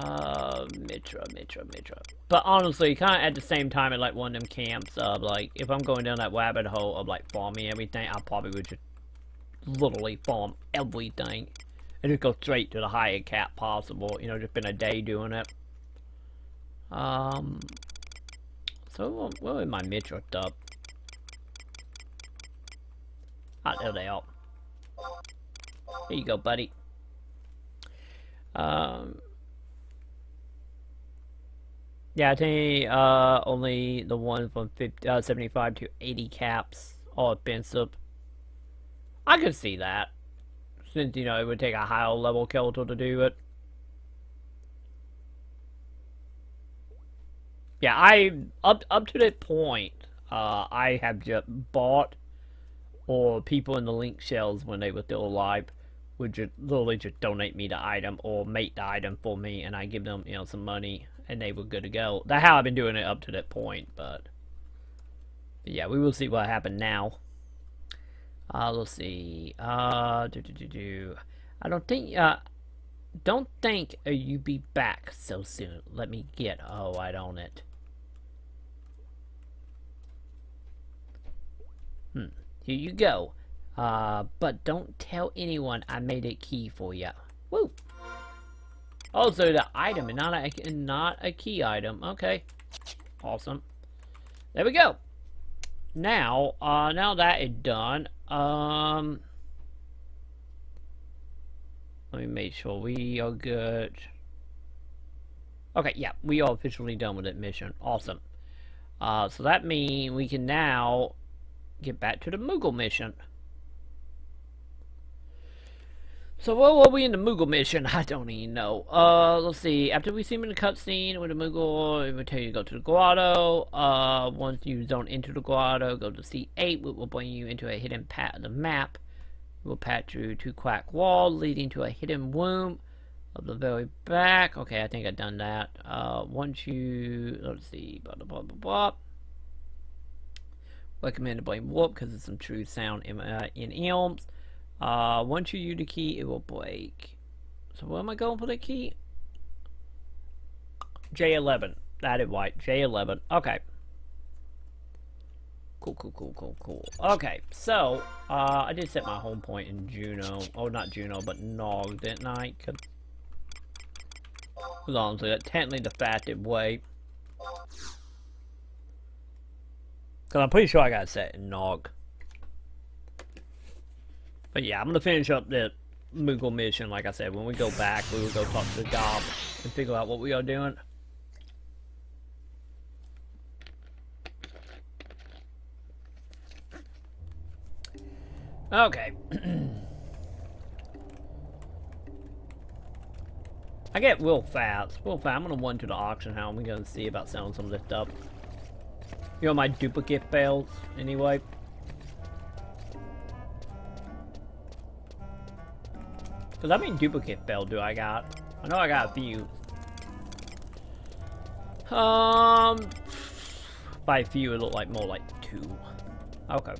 Uh, Mitra, Mitra, Mitra. But honestly, kind of at the same time at like one of them camps, of like, if I'm going down that rabbit hole of like farming everything, I probably would just literally farm everything and just go straight to the highest cap possible. You know, just been a day doing it. Um, so where is my Mitchell up? Ah, there they are. Here you go, buddy. Um, yeah, I think uh, only the one from 50, uh, 75 to 80 caps are expensive. I could see that since, you know, it would take a higher level character to do it. Yeah, I, up, up to that point, uh, I have just bought, or people in the link shells when they were still alive, would just literally just donate me the item or make the item for me and I give them, you know, some money and they were good to go. That's how I've been doing it up to that point, but, but yeah, we will see what happened now. Uh, let's see. Uh, do, do, do, do. I don't think, uh, don't think uh, you be back so soon. Let me get oh, light on it. Hmm. Here you go. Uh, but don't tell anyone I made a key for you. Woo! Also, the item and not a, not a key item. Okay. Awesome. There we go. Now, uh, now that is done, um, let me make sure we are good. Okay, yeah, we are officially done with that mission. Awesome. Uh, so that means we can now get back to the Moogle mission. So what were we in the Moogle mission? [LAUGHS] I don't even know. Uh, let's see. After we see him in the cutscene with the Moogle, it will tell you to go to the grotto. Uh, once you zone into the grotto, go to C8, which will bring you into a hidden path of the map. It will pass through two quack wall, leading to a hidden room. of the very back. Okay, I think I've done that. Uh, once you, let's see, blah, blah, blah, blah, blah. Recommend to blame warp because it's some true sound in, uh, in Elms. Uh, once you use the key, it will break. So where am I going for the key? J11. That is right. J11. Okay. Cool, cool, cool, cool, cool. Okay, so, uh, I did set my home point in Jeuno. Oh, not Jeuno, but Norg, didn't I? Cause, honestly, that's technically the fastest way. Because I'm pretty sure I got set in Norg. But yeah, I'm going to finish up that Moogle mission, like I said. When we go back, we will go talk to the Gob and figure out what we are doing. Okay. [CLEARS THROAT] I get Will Fats. Will Fats, I'm gonna run to the auction house. We're gonna see about selling some of this stuff. You know my duplicate bells, anyway. Cause I mean duplicate bell do I got? I know I got a few. Um, by a few it look like more like two. Okay.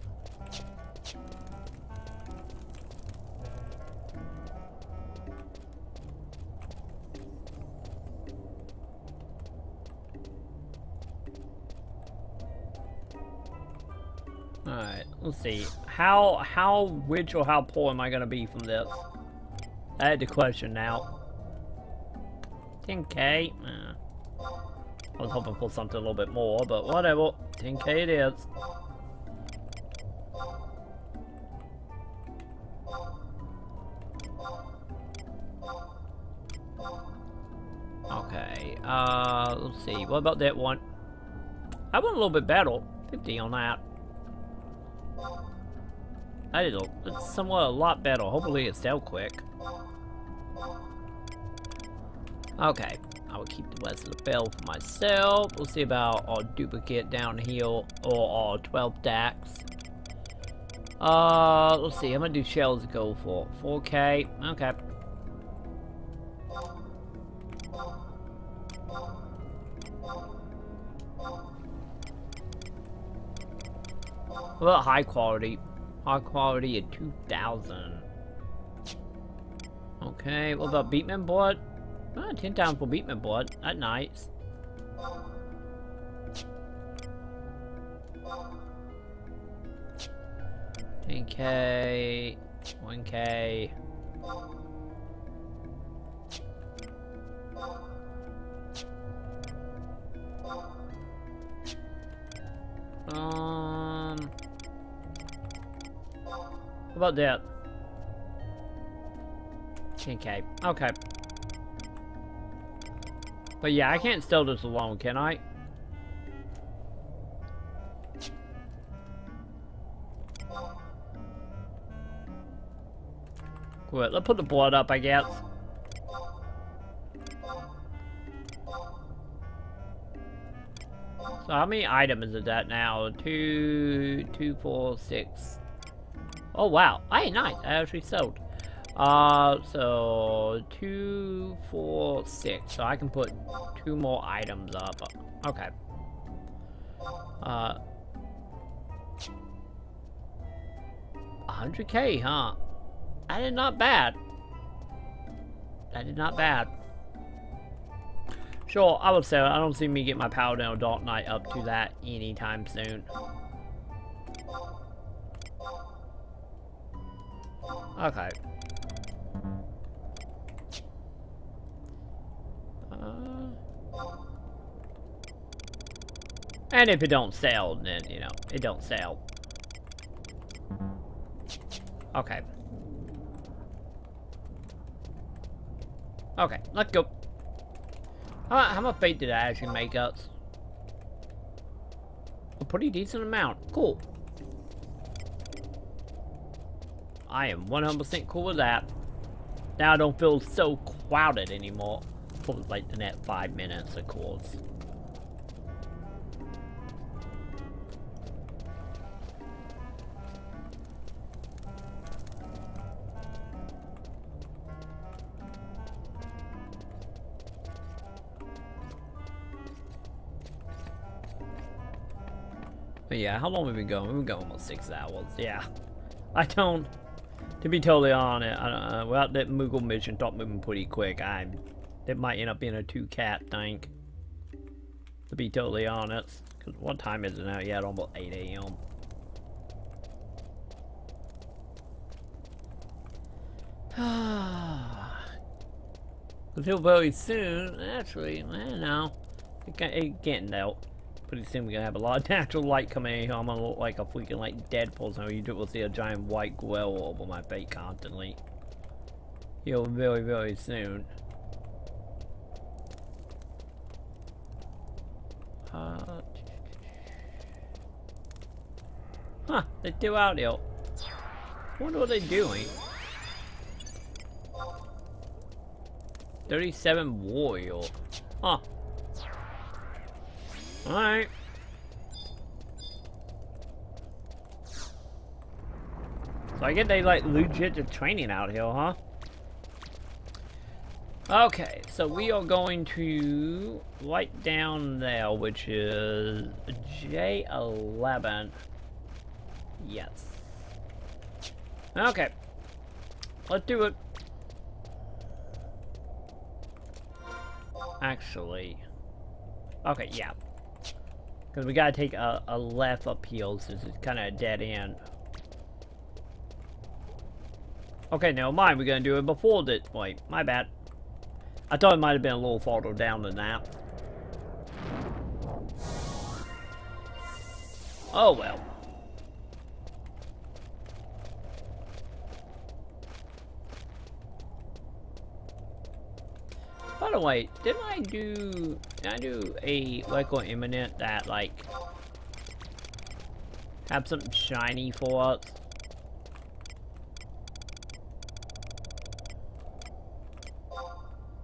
Alright, let's see. How how rich or how poor am I gonna be from this? I had the question now. 10k? Eh. I was hoping for something a little bit more, but whatever. 10k it is. Okay, uh, let's see. What about that one? I went a little bit better. 50 on that. That is a, it's somewhat a lot better. Hopefully it's sell quick. Okay, I will keep the rest of the bell for myself. We'll see about our duplicate down here or our 12 DAX. Uh, let's see. I'm gonna do shells go for 4K. Okay. What about high quality? High quality at 2,000. Okay, what about Beastman blood? Ah, 10 times will beat my blood. That's nice. Ten K, one K. Um, how about that? 10k. Okay. But yeah, I can't sell this alone, can I? Good. Let's put the blood up, I guess. So how many items is that now? Two, two, four, six. Oh wow! Hey, nice. I actually sold. Uh, so two, four, six. So I can put two more items up. Okay. Uh, 100k, huh? That is not bad. That is not bad. Sure, I would say I don't see me get my Paladin Dark Knight up to that anytime soon. Okay. Uh, and if it don't sell, then, you know, it don't sell. Okay. Okay, let's go. How, how much bait did I actually make us? A pretty decent amount. Cool. I am 100% cool with that. Now I don't feel so crowded anymore for like the next five minutes, of course. But yeah, how long have we been going? We've been going almost six hours. Yeah. I don't... To be totally honest, I don't, uh, without that Moogle mission, top moving pretty quick. I'm it might end up being a two-cat thing. To be totally honest. Because what time is it now? Yeah, it's almost 8 a.m. Until very soon, actually, I don't know. It's getting out. Pretty soon we're gonna have a lot of [LAUGHS] natural light coming in here. I'm gonna look like a freaking like Deadpool, so you will see a giant white glow over my face constantly. You know, very, very soon. Uh, huh, they do out here. wonder what they're doing. 37 warrior. Huh. Alright. So I get they like legit just training out here, huh? Okay, so we are going to light down there, which is J11. Yes. Okay. Let's do it. Actually. Okay, yeah. Because we gotta take a, a left uphill since it's kind of a dead end. Okay, never mind. We're gonna do it before that. Wait, my bad. I thought it might have been a little farther down than that. Oh well. By the way, didn't I do did I do a local imminent that like have something shiny for us?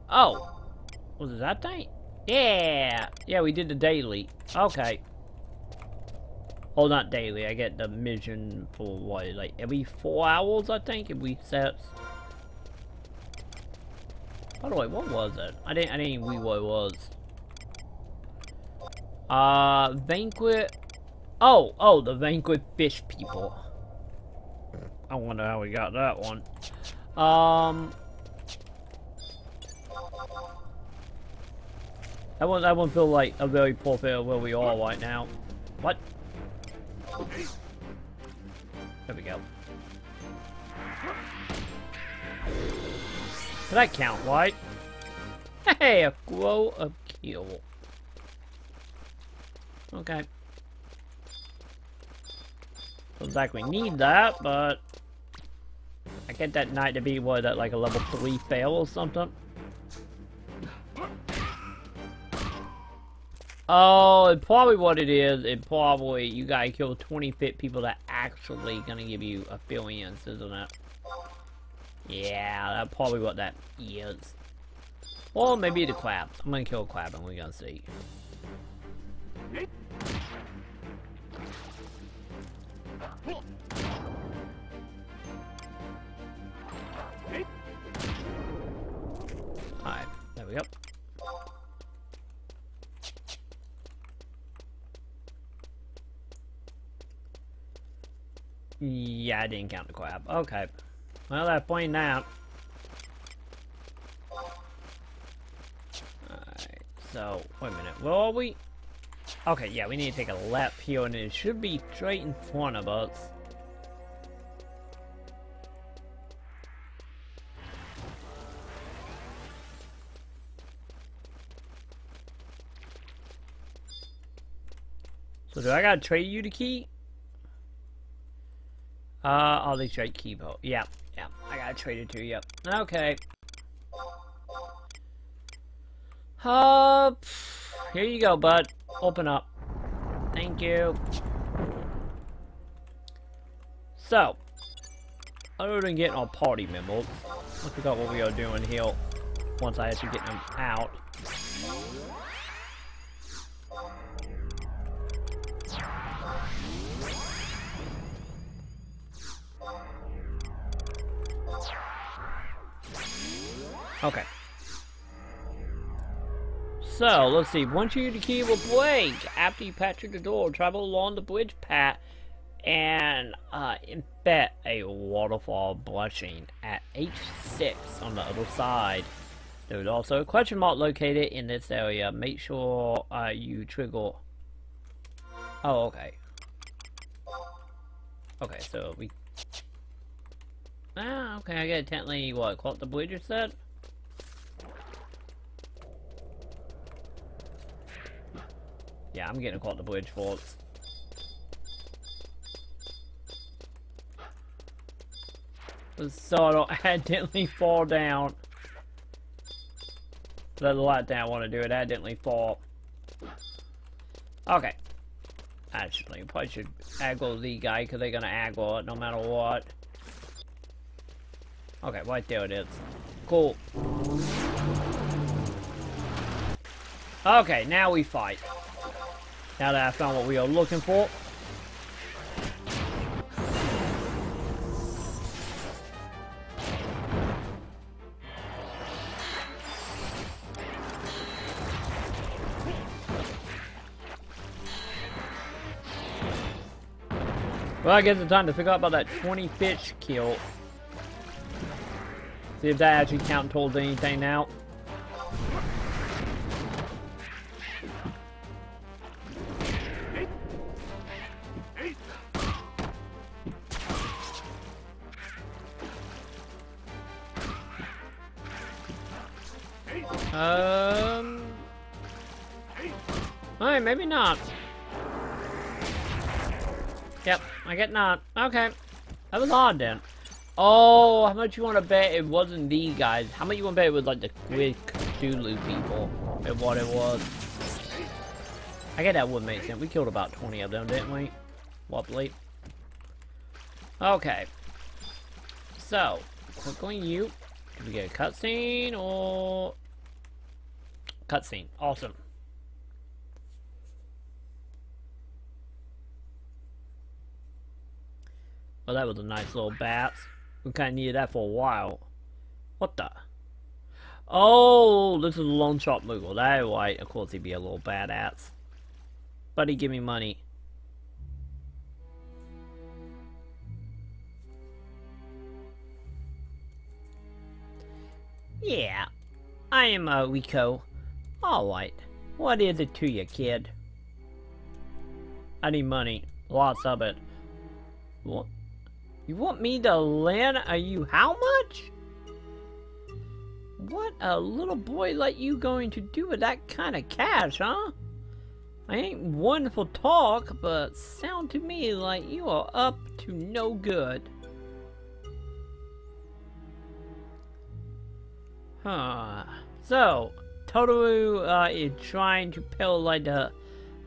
Oh. Was it that night? Yeah. Yeah, we did the daily. Okay. Oh, not daily. I get the mission for what, like every four hours, I think, if we set by the way, what was it? I didn't I didn't read what it was. Uh banquet Oh, oh, the banquet fish people. I wonder how we got that one. Um That one that one feel like a very poor fit where we are right now. What? There we go. Did that count, right? Hey, a glow of kill. Okay. Looks like we need that, but... I get that knight to be, what, at like a level 3 fail or something? Oh, probably what it is, it probably, you gotta kill 20 fit people that actually gonna give you a billions, isn't it? Yeah, that's probably what that is. Or maybe the crabs. I'm gonna kill a crab and we're gonna see. Alright, there we go. Yeah, I didn't count the crab. Okay. Well, that point out. Alright, so, wait a minute. Where are we? Okay, yeah, we need to take a lap here, and it should be straight in front of us. So do I gotta trade you the key? Uh, oh, they trade Kibo. Yeah, yeah, I gotta trade it to you. Okay. Uh, here you go, bud. Open up. Thank you. So, other than getting our party members, let's look at what we are doing here once I actually get them out. Okay. So, let's see. Once you the key will break, after you patch the door, travel along the bridge path and uh, embed a waterfall blushing at H6 on the other side. There is also a question mark located in this area. Make sure uh, you trigger. Oh, okay. Okay, so we. Ah, okay, I get intently what? What the bridge said? Yeah, I'm getting caught the bridge faults. So I don't [LAUGHS] accidentally fall down. That's the last thing I want to do, it accidentally fall. Okay. Actually, probably should aggro the guy, because they're going to aggro it no matter what. Okay, right there it is. Cool. Okay, now we fight. Now that I found what we are looking for. Well, I guess it's time to figure out about that 20 fish kill. See if that actually counts towards anything now. I get not. Okay. That was odd then. Oh, how much you want to bet it wasn't these guys? How much you want to bet it was like the Quick Cthulhu people? And what it was? I get that would make sense. We killed about 20 of them, didn't we? Wobbly. Okay. So, click on you. Did we get a cutscene or... Cutscene. Awesome. Well, that was a nice little bat. We kind of needed that for a while. What the? Oh, this is a long shot Moogle. That right. Of course he'd be a little badass. Buddy, give me money. Yeah, I am uh, Rico. Alright, what is it to you, kid? I need money. Lots of it. What? You want me to lend Are you how much? What a little boy like you going to do with that kind of cash, huh? I ain't one for talk, but sound to me like you are up to no good. Huh. So, Totaru uh, is trying to pillage like the,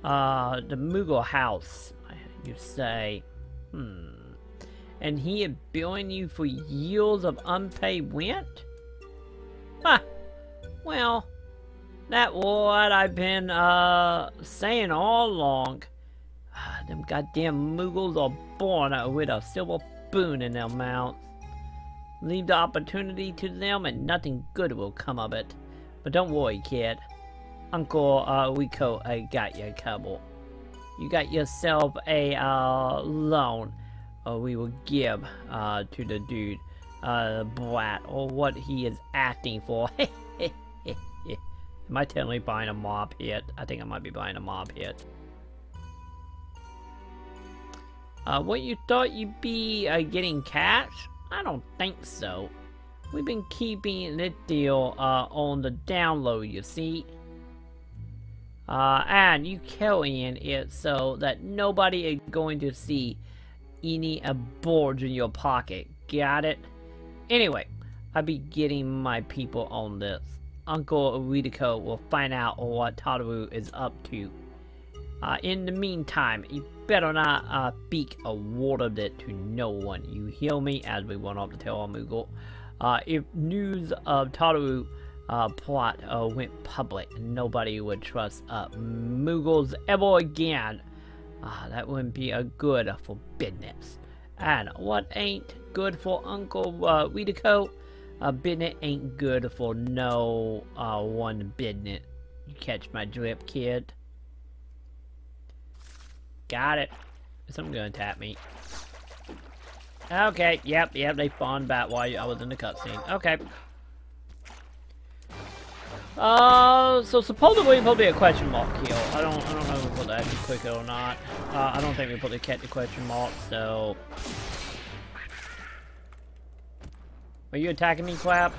uh, the Moogle house, you say. Hmm and he had billing you for years of unpaid rent? Huh. Well, that what I've been, uh, saying all along. Ah, them goddamn Moogles are born with a silver spoon in their mouths. Leave the opportunity to them and nothing good will come of it. But don't worry, kid. Uncle, uh, Rico, I got you covered. You got yourself a, uh, loan uh, we will give uh, to the dude, uh, Brat, or what he is acting for. [LAUGHS] Am I technically buying a mob hit? I think I might be buying a mob hit. Uh, what you thought you'd be uh, getting cash? I don't think so. We've been keeping this deal uh, on the download, you see. Uh, and you carrying it so that nobody is going to see any a in your pocket. Got it? Anyway, I'll be getting my people on this. Uncle Ridico will find out what Totaru is up to. Uh, in the meantime, you better not uh, speak a word of it to no one. You hear me as we went up to tell our Moogle. Uh, if news of Totaru uh, plot uh, went public, nobody would trust uh, Moogles ever again. Ah, that wouldn't be a good for business. And what ain't good for Uncle uh, Ridico? A business ain't good for no uh, one business. You catch my drip, kid. Got it. Someone gonna tap me. Okay, yep, yep, they spawned back while I was in the cutscene. Okay. Uh, so supposedly probably a question mark kill. I don't, I don't know that quick or not. Uh, I don't think we put the cat the question mark, so... Are you attacking me, Clap?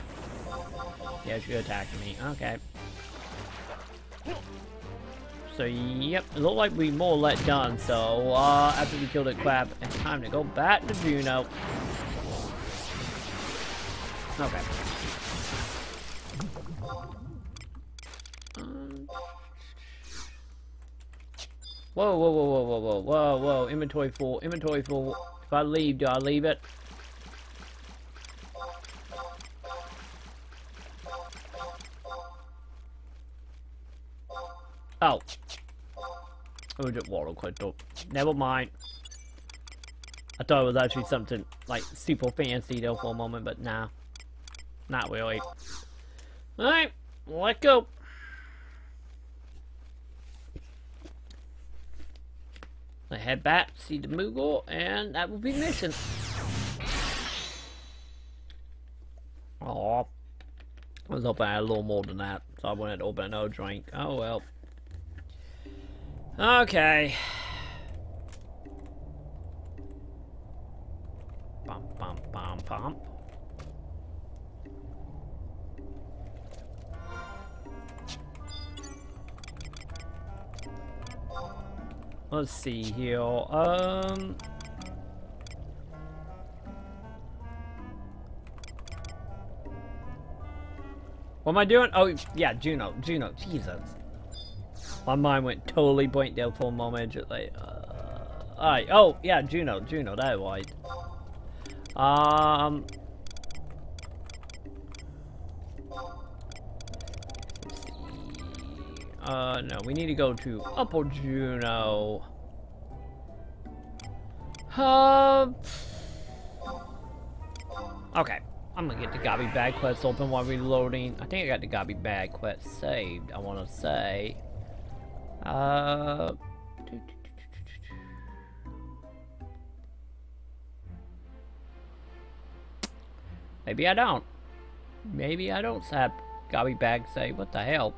Yes, you're attacking me. Okay. So, yep, it looked like we more or less done. So, uh, after we killed a crab, it's time to go back to Jeuno. Okay. Um, Whoa, whoa, whoa, whoa, whoa, whoa, whoa, whoa. Inventory full, inventory full. If I leave, do I leave it? Oh. Oh, just water quite up. Never mind. I thought it was actually something, like, super fancy though for a moment, but nah. Not really. Alright, let go. Head back, see the Moogle, and that will be mission. Oh, I was hoping I had a little more than that, so I wanted to open another drink. Oh well. Okay. Bum, bum, bum, bum. Let's see here. Um. What am I doing? Oh, yeah, Jeuno. Jeuno. Jesus. My mind went totally blank there for a moment. Just like, uh, alright. Oh, yeah, Jeuno. Jeuno, that was. Um. Uh, no, we need to go to Upper Jeuno. Uh, okay, I'm gonna get the Gobbiebag quest open while reloading. I think I got the Gobbiebag quest saved, I wanna say. Uh... Maybe I don't. Maybe I don't have Gobbiebag saved. What the hell?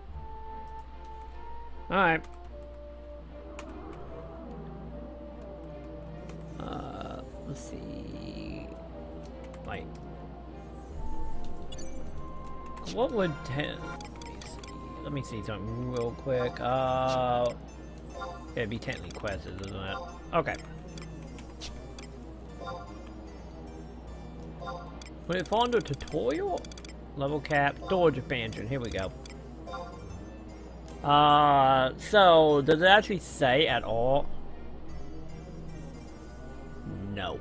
Alright. Uh, let's see. Like, what would ten? Let me see something real quick. Uh, it'd be technically quests, isn't it? Okay. Would it fall under tutorial? Level cap, storage expansion. Here we go. Uh, so, does it actually say at all? No.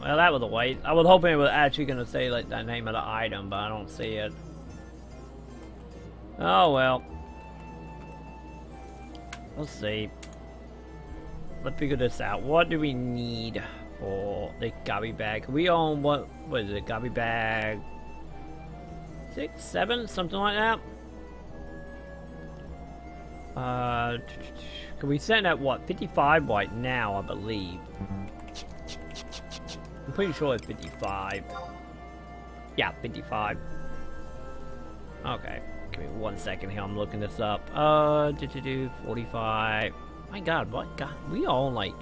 Well, that was a waste. I was hoping it was actually going to say, like, the name of the item, but I don't see it. Oh, well. Let's see. Let's figure this out. What do we need for the Gobbiebag? We own, what, what is it, Gobbiebag? Six, seven, something like that? Uh, can we set at what? 55 right now, I believe. I'm pretty sure it's 55. Yeah, 55. Okay. Give me one second here. I'm looking this up. Uh, do do do 45. My God, what? God, we all like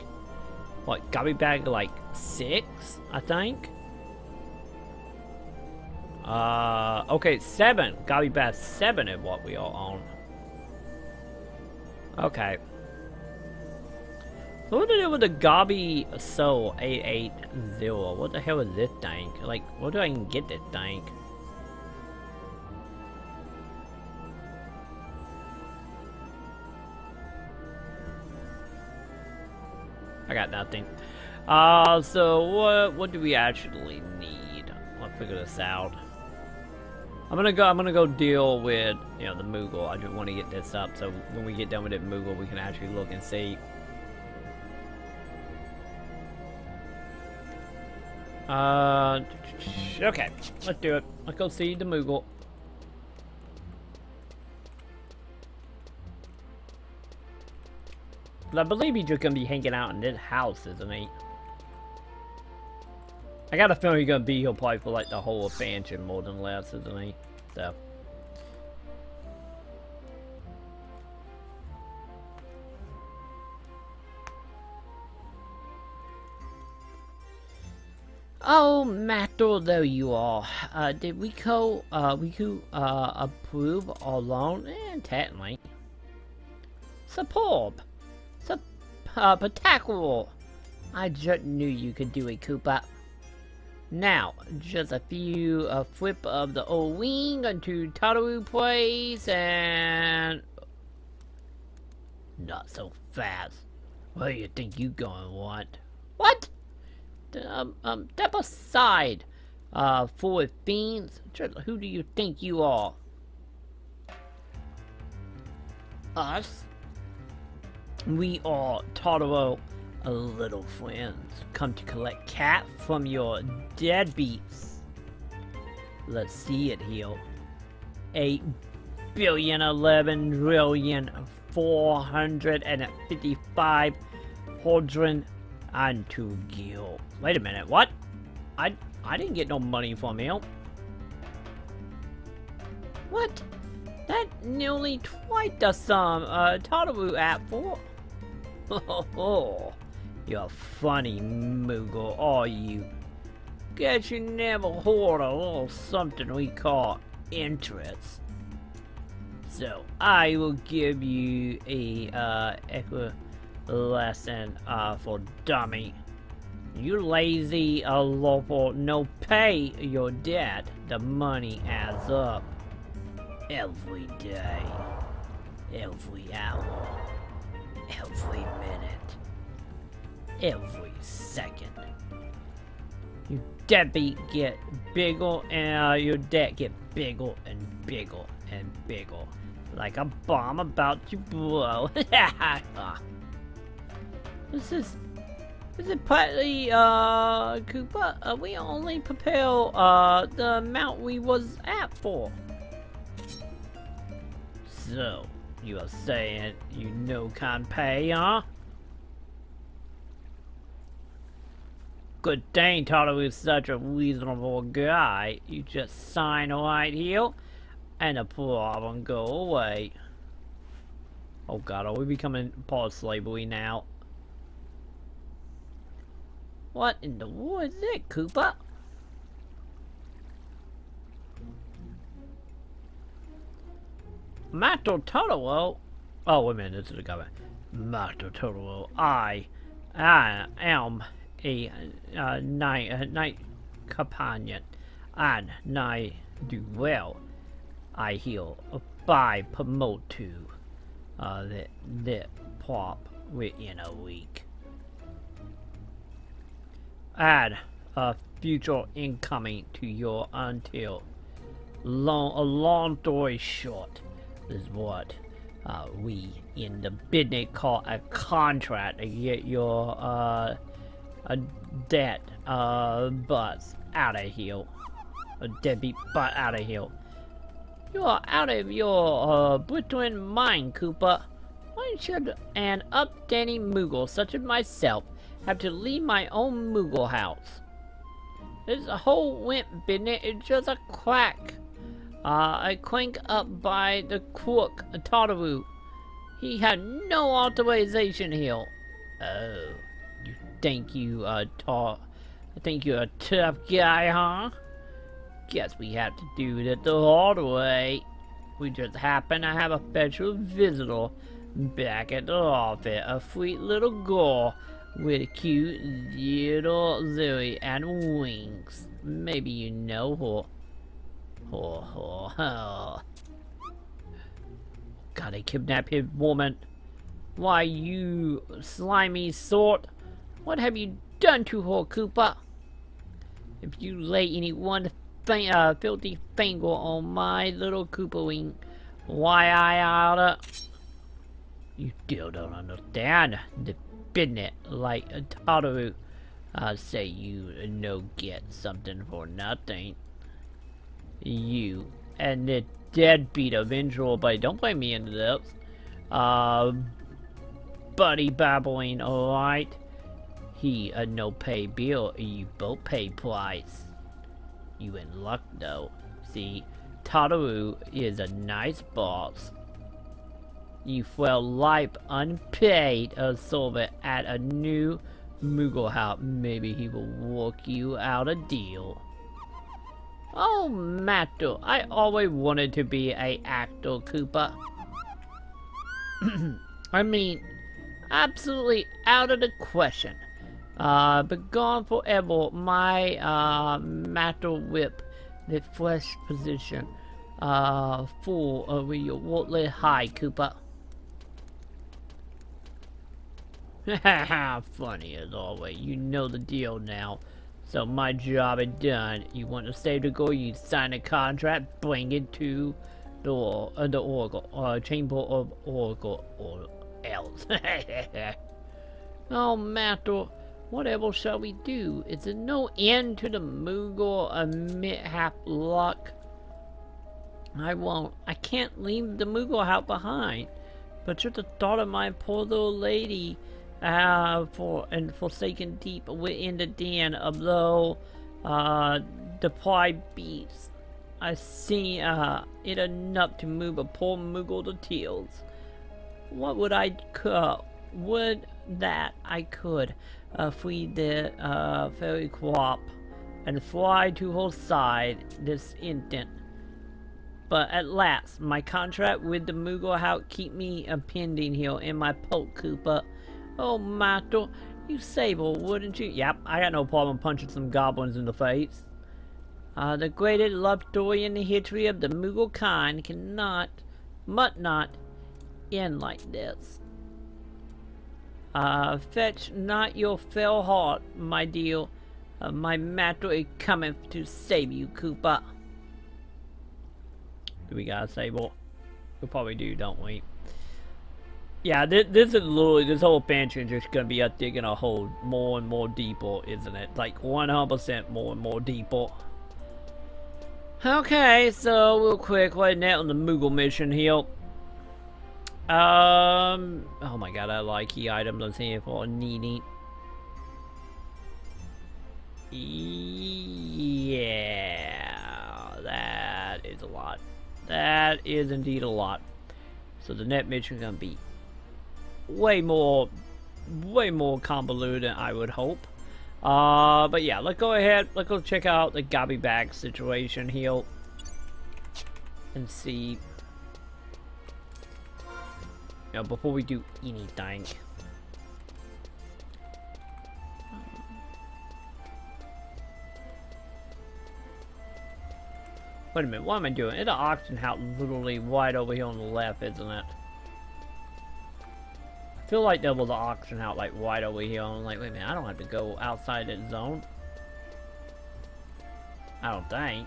what? Gobbiebag like six, I think. Uh, okay, seven. Gobbiebag seven is what we all own. Okay. So what to do with the Gobby Soul 880? What the hell is this thing? Like, what do I even get this thing? I got nothing. Uh, so what, what do we actually need? Let's figure this out. I'm gonna go. I'm gonna go deal with you know the Moogle. I just want to get this up so when we get done with it, Moogle, we can actually look and see. Uh, okay, let's do it. Let's go see the Moogle. I believe he's just gonna be hanging out in this house, isn't he? I got a feeling he's gonna be here probably for like the whole expansion more than less, isn't he? So. Oh, Matter though you are, uh, did we co, uh, we co, uh, approve our loan? Eh, technically. Superb. Sup, uh, spectacular. I just knew you could do it, kupo. Now, just a few uh, flip of the old wing onto Tataru Place and... Not so fast. What do you think you gonna want? What? um, um, step aside, uh, for fiends. Who do you think you are? Us? We are Totoro, a little friends, come to collect cat from your deadbeats. Let's see it here. Eight billion, eleven trillion, four hundred and two gil. Wait a minute, what? I I didn't get no money from him. What? That nearly twice the sum uh Tataru app for. [LAUGHS] Oh, you're funny, Moogle, are you? Guess you never heard a little something we call interest. So I will give you a uh equi lesson uh for dummy. You lazy uh, local, no pay your debt. The money adds up. Every day. Every hour. Every minute. Every second. Your deadbeat get bigger and uh, your debt get bigger and bigger and bigger. Like a bomb about to blow. [LAUGHS] this is is it partly, uh, kupo? Uh, we only prepare, uh, the amount we was at for. So, you are saying you no can pay, huh? Good thing Totto is such a reasonable guy. You just sign right here, and the problem go away. Oh god, are we becoming part of slavery now? What in the world is it, kupo? Mato Totoro? Oh, wait a minute, this is the government. Mato Totoro, I, I am a uh, night, night companion, and I do well. I heal by promote to uh, the, the pop within a week add a future incoming to your until long a long story short is what uh, we in the business call a contract to get your uh a dead, uh out of here a deadbeat butt out of here you're out of your uh mind kupo why should an upstanding Moogle such as myself have to leave my own Moogle house. This whole wimp business is just a quack. Uh, a crank up by the crook, Tataru. He had no authorization here. Oh, you think you, uh, ta I think you're a tough guy, huh? Guess we have to do it the hard way. We just happen to have a special visitor back at the office, a sweet little girl with a cute little Zoe and wings. Maybe you know her. Oh, oh, oh. Gotta kidnap his woman. Why, you slimy sort. What have you done to her, kupo? If you lay any one uh, filthy finger on my little kupo wing, why I oughta... You still don't understand the business like a Tataru. I say you no get something for nothing. You and the deadbeat eventual, but don't blame me into this. Uh, buddy babbling, alright? He a no pay bill, you both pay price. You in luck though. See, Tataru is a nice boss. You fell life unpaid a silver at a new Moogle house. Maybe he will work you out a deal. Oh, Matto, I always wanted to be a actor, kupo. [CLEARS THROAT] I mean, absolutely out of the question. Uh, but gone forever, my, uh, Matto whip, the flesh position, uh, full of your Wortley High, kupo. [LAUGHS] Funny as always, you know the deal now. So my job is done. You want to save the gold, you sign a contract, bring it to the, uh, the Oracle, uh, Chamber of Oracle, or else. [LAUGHS] oh, Whatever shall we do? Is there no end to the Moogle a mishap luck? I won't. I can't leave the Moogle out behind. But just the thought of my poor little lady uh, for and forsaken deep within the den of low uh, deprived beasts. I see uh, it enough to move a poor Moogle to tears. What would I could? Would that I could uh, free the uh, fairy crop and fly to her side this instant. But at last, my contract with the Moogle House keep me a pending here in my poke kupo. Oh, Mato, you sable, wouldn't you? Yep, I got no problem punching some goblins in the face. Uh, the greatest love story in the history of the Moogle kind cannot, must not, end like this. Uh, fetch not your fell heart, my dear. Uh, my Mato is coming to save you, kupo. Do we got a sable? We probably do, don't we? Yeah, this, this is literally, this whole expansion is just going to be us digging a hole more and more deeper, isn't it? Like 100% more and more deeper. Okay, so real quick, right now on the Moogle mission here. Um, oh my god, I like key items I'm seeing for needing. Yeah, that is a lot. That is indeed a lot. So the net mission is to be way more, way more convoluted I would hope. Uh, but yeah, let's go ahead, let's go check out the Gobbiebag situation here. And see. Know, before we do anything. Wait a minute, what am I doing? It's an auction house literally right over here on the left, isn't it? I feel like there was an auction out like right over here. I'm like, wait a minute, I don't have to go outside that zone. I don't think.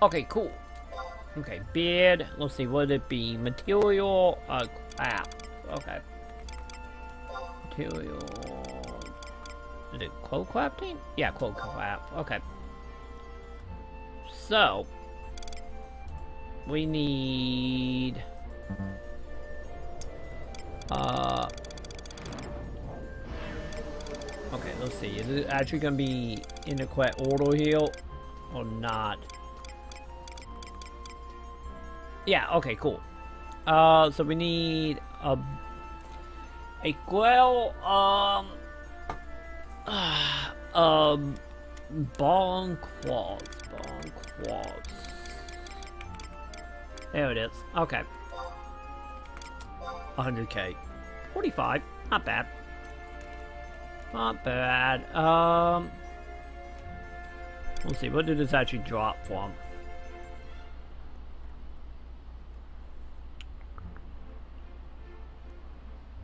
Okay, cool. Okay, beard. Let's see, would it be? Material, uh, crap. Okay. Material. Is it cloak crafting? Yeah, cloak craft. Okay. So, we need... Uh... Okay, let's see. Is it actually going to be in the correct order here? Or not? Yeah, okay, cool. Uh, so we need a... A quail, um... [SIGHS] Uh, um... Bong. Bong. There it is. Okay. 100k. 45. Not bad. Not bad. Um... Let's see, what did this actually drop from?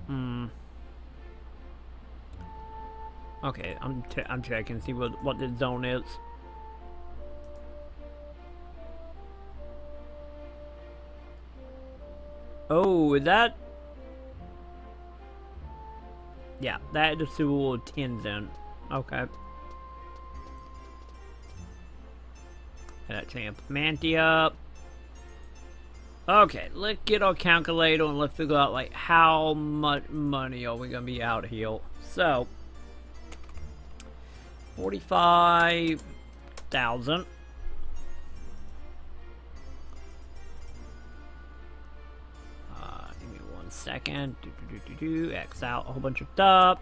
Hmm. Okay, I'm I'm checking see what what the zone is. Oh, is that? Yeah, that is the Sewell 10 zone. Okay. That champ. Mantia. Okay, let's get our calculator and let's figure out like how much money are we gonna be out here. So, forty-five thousand. Uh, give me one second. Do, do, do, do, do. X out a whole bunch of stuff.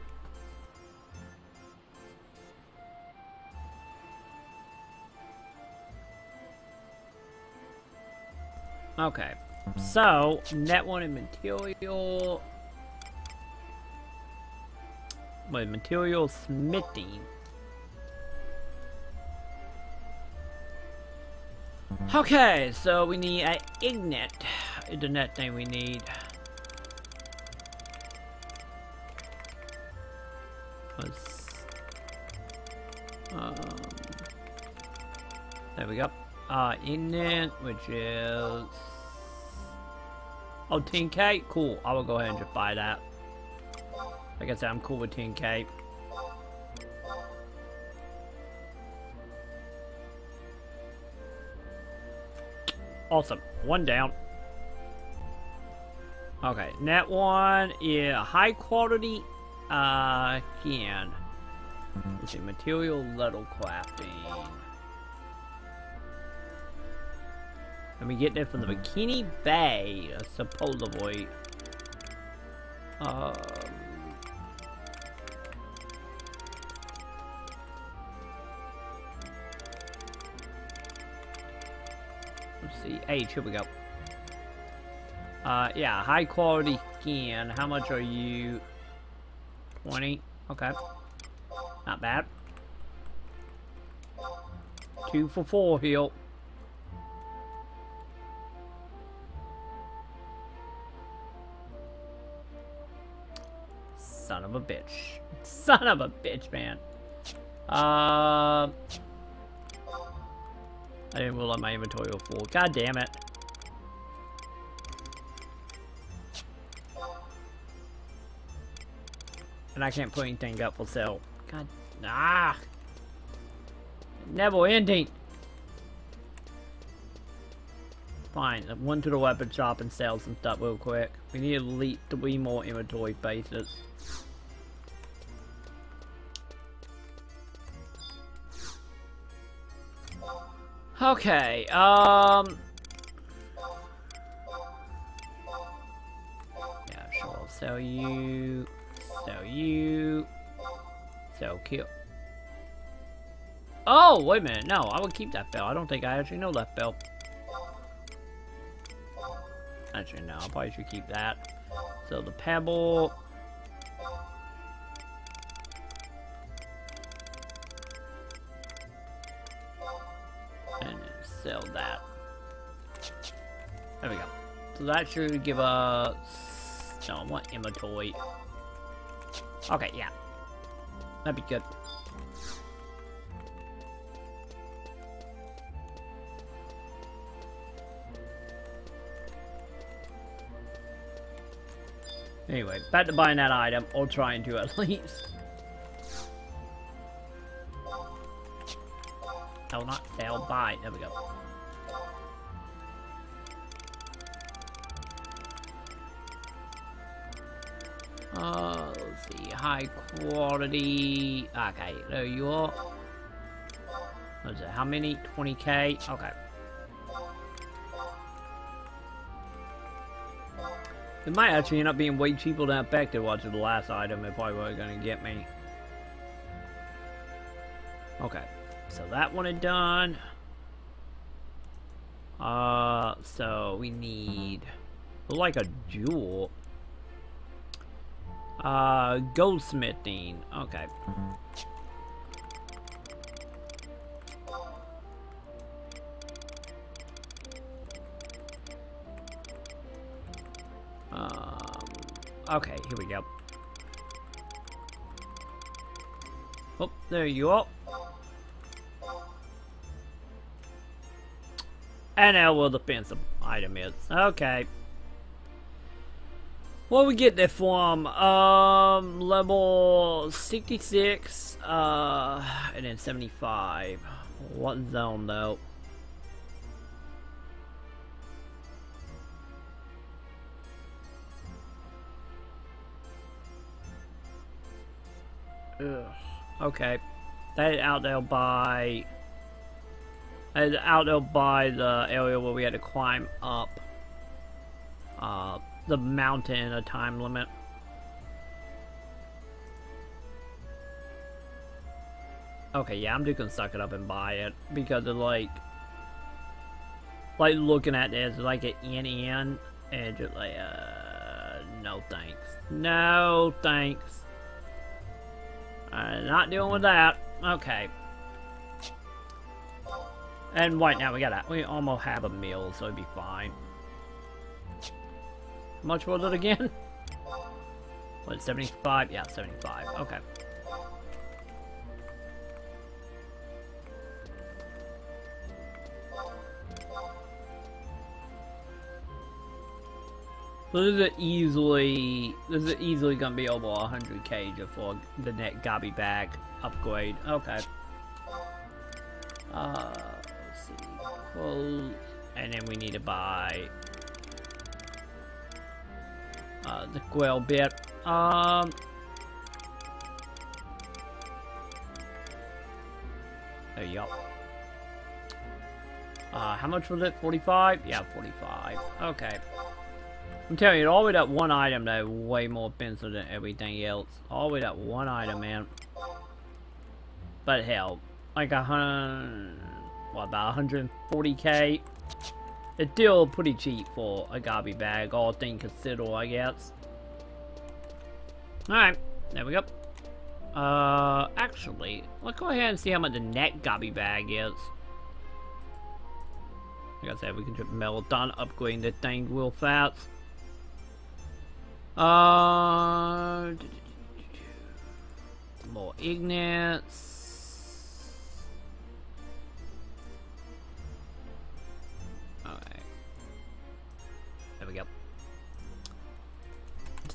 Okay. So, net one and material. Wait, material smithing. Okay, so we need an ignite. The net thing we need. Let's, um, there we go. Uh, ignite, which is Oh, 10k? Cool. I will go ahead and just buy that. Like I said, I'm cool with 10k. Awesome. One down. Okay, net one yeah, high quality uh can. Let's see, material level crafting. And we get that from the Bibiki Bay, supposedly. Um, let's see. H, here we go. Uh, yeah, high quality skin. How much are you? 20? Okay. Not bad. Two for four here. A bitch. Son of a bitch, man. Uh, I didn't up my inventory full. God damn it. And I can't put anything up for sale. God, ah. Never ending. Fine, I one to the weapon shop and sell some stuff real quick. We need at least three more inventory bases. Okay, um... Yeah, sure, sell you, sell you, sell kill. Oh, wait a minute, no, I would keep that belt. I don't think I actually know that belt. Actually, no, I probably should keep that. So the pebble... that should give us... No, I want inventory. Okay, yeah. That'd be good. Anyway, back to buying that item, or trying to at [LAUGHS] least. Sell, not sell, buy. There we go. Uh, let's see, high quality. Okay, there you are. What is it? How many? 20k? Okay. It might actually end up being way cheaper than I expected watching the last item. It probably was going to get me. Okay. So that one is done. Uh, so we need like a jewel. Uh, goldsmithing. Okay. Um, okay, here we go. Oh, there you are. And now we'll the defensive item is. Okay. What we get there for him? Um, level 66, uh, and then 75. What zone though? Ugh. Okay. That is out there by... That is out there by the area where we had to climb up. Uh, the mountain a time limit. Okay, yeah, I'm just gonna suck it up and buy it because of like, like looking at this, like an in and just like, uh, no thanks, no thanks. I'm not dealing with that. Okay. And right now we got that. We almost have a meal, so it'd be fine. Much was it again? [LAUGHS] What, 75? Yeah, 75. Okay. So this is easily, this is easily gonna be over 100k just for the net Gobbiebag upgrade. Okay. Uh, let's see, clothes, and then we need to buy uh, the quail bit. Um. There you go. Uh, how much was it? 45? Yeah, 45. Okay. I'm telling you, all way that one item that way more expensive than everything else. All way that one item, man. But hell, like a hundred, what about 140k? It's still pretty cheap for a Gobbiebag, all things considered, I guess. Alright, there we go. Uh, actually, let's go ahead and see how much the net Gobbiebag is. Like I said, we can just Meladon upgrading the thing real fast. Uh, more Ignats.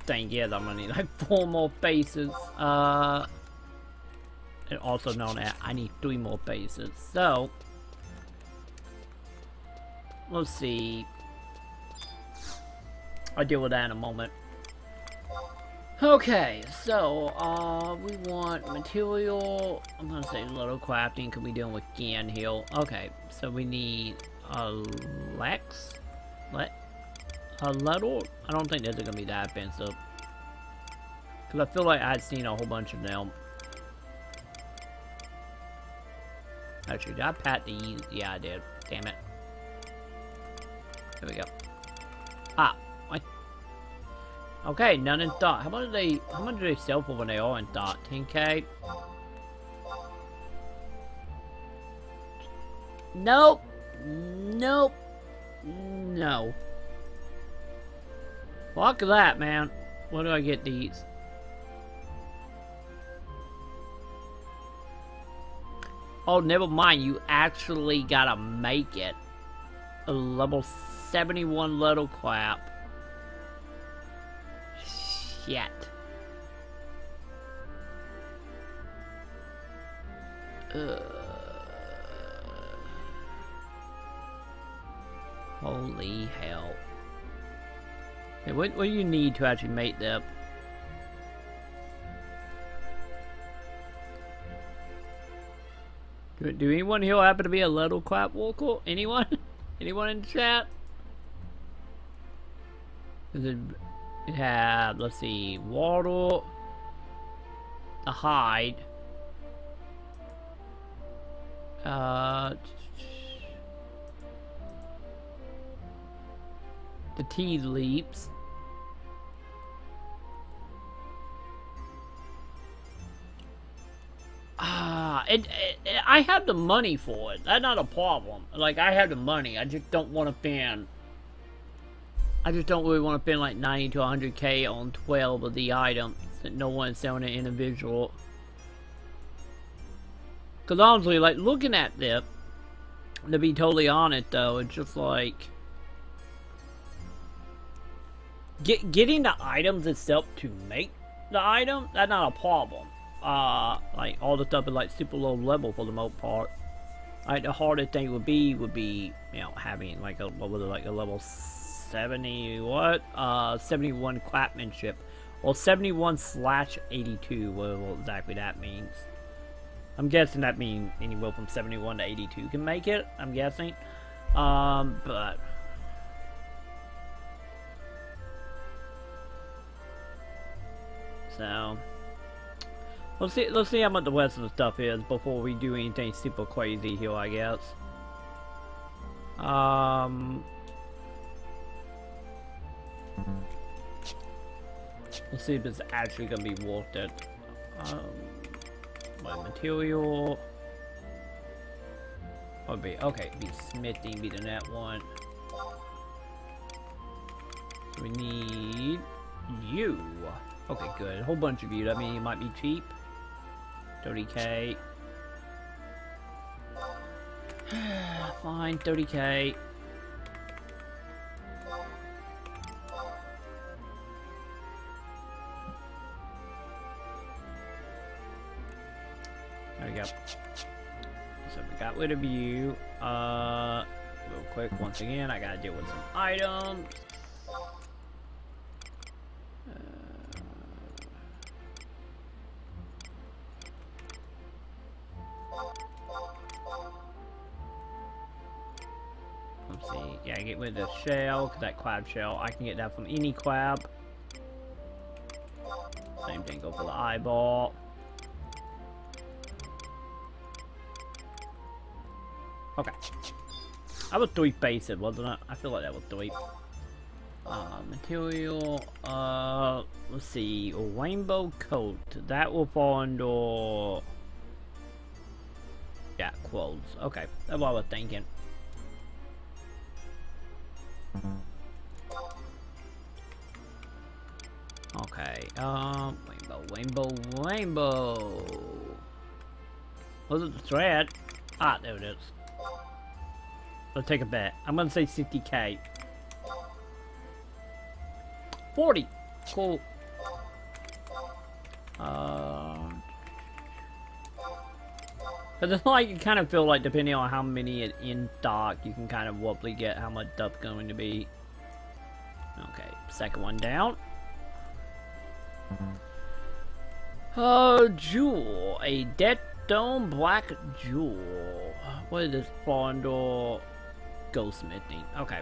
Staying here, I'm gonna need like four more bases. Uh, and also known as I need three more bases. So, let's see. I'll deal with that in a moment. Okay, so, uh, we want material, I'm gonna say leathercrafting, because we dealing with Gan Hill. Okay, so we need a Lex? Let? A Letter? I don't think those are gonna be that expensive. Because I feel like I'd seen a whole bunch of them. Actually, did I pat these? Yeah, I did. Damn it. There we go. Ah, Okay, none in dot. How much do they how much do they sell for when they are in dot? 10k? Nope. Nope. No. Fuck that, man. Where do I get these? Oh, never mind. You actually gotta make it. A level 71 little crap Shit. Uh, holy hell. Hey, what, what do you need to actually make that? Do, do anyone here happen to be a little crap walker? Anyone? [LAUGHS] Anyone in chat? Is it have, let's see, water, the hide, uh, the tea leaves, Ah, it, it, I have the money for it. That's not a problem. Like, I have the money. I just don't want to spend... I just don't really want to spend like 90 to 100k on 12 of the items that no one's selling it individual. Because honestly, like looking at this, to be totally honest though, it's just like get getting the items itself to make the item, that's not a problem. Uh, like all the stuff is like super low level for the most part. Like the hardest thing would be would be you know having like a what was it like a level 70 what? Uh, 71 craftsmanship Well, 71 slash 82, what exactly that means. I'm guessing that means anywhere from 71 to 82 can make it, I'm guessing. Um, but... So... Let's see, let's see how much the rest of the stuff is before we do anything super crazy here, I guess. Um... Let's see if it's actually gonna be worth it. Um, my material would be okay. Be smithing, be the net one. So we need you. Okay, good. A whole bunch of you. That means it might be cheap. 30k. [SIGHS] Fine, 30k. There we go. So we got rid of you. Uh, real quick, once again, I gotta deal with some items. Yeah, get rid of the shell, that crab shell, I can get that from any crab. Same thing, go for the eyeball. Okay. I was three basic, wasn't it? I feel like that was three. Uh, material, uh, let's see, rainbow coat. That will fall under... Yeah, clothes. Okay, that's what I was thinking. Okay, um, rainbow, rainbow, rainbow. Was it the thread? Ah, there it is. Let's take a bet. I'm gonna say 60k. 40. Cool. Uh, Cause it's like you kind of feel like depending on how many in stock, you can kind of wobbly get how much stuff's going to be. Okay, second one down. Uh, jewel, a dead stone black jewel. What is this under? Goldsmithing. Okay.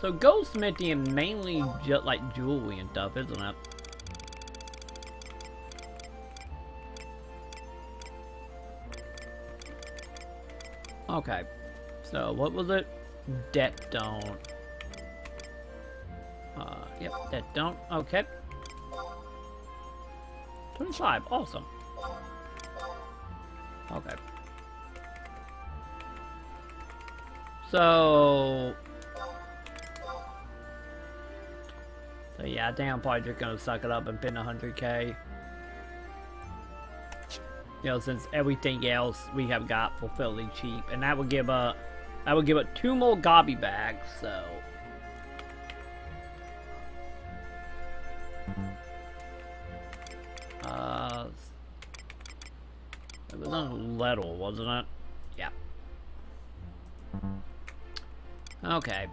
So goldsmithing mainly just like jewelry and stuff, isn't it? Okay. So what was it? Debt don't. Uh, yep, debt don't. Okay. 25. Awesome. Okay. So... So yeah, I think I'm probably just gonna suck it up and pin 100k. You know, since everything else we have got for fairly cheap. And that would give a... That would give it two more Gobbiebags, so... Uh... It was on little, wasn't it? Yeah. Okay.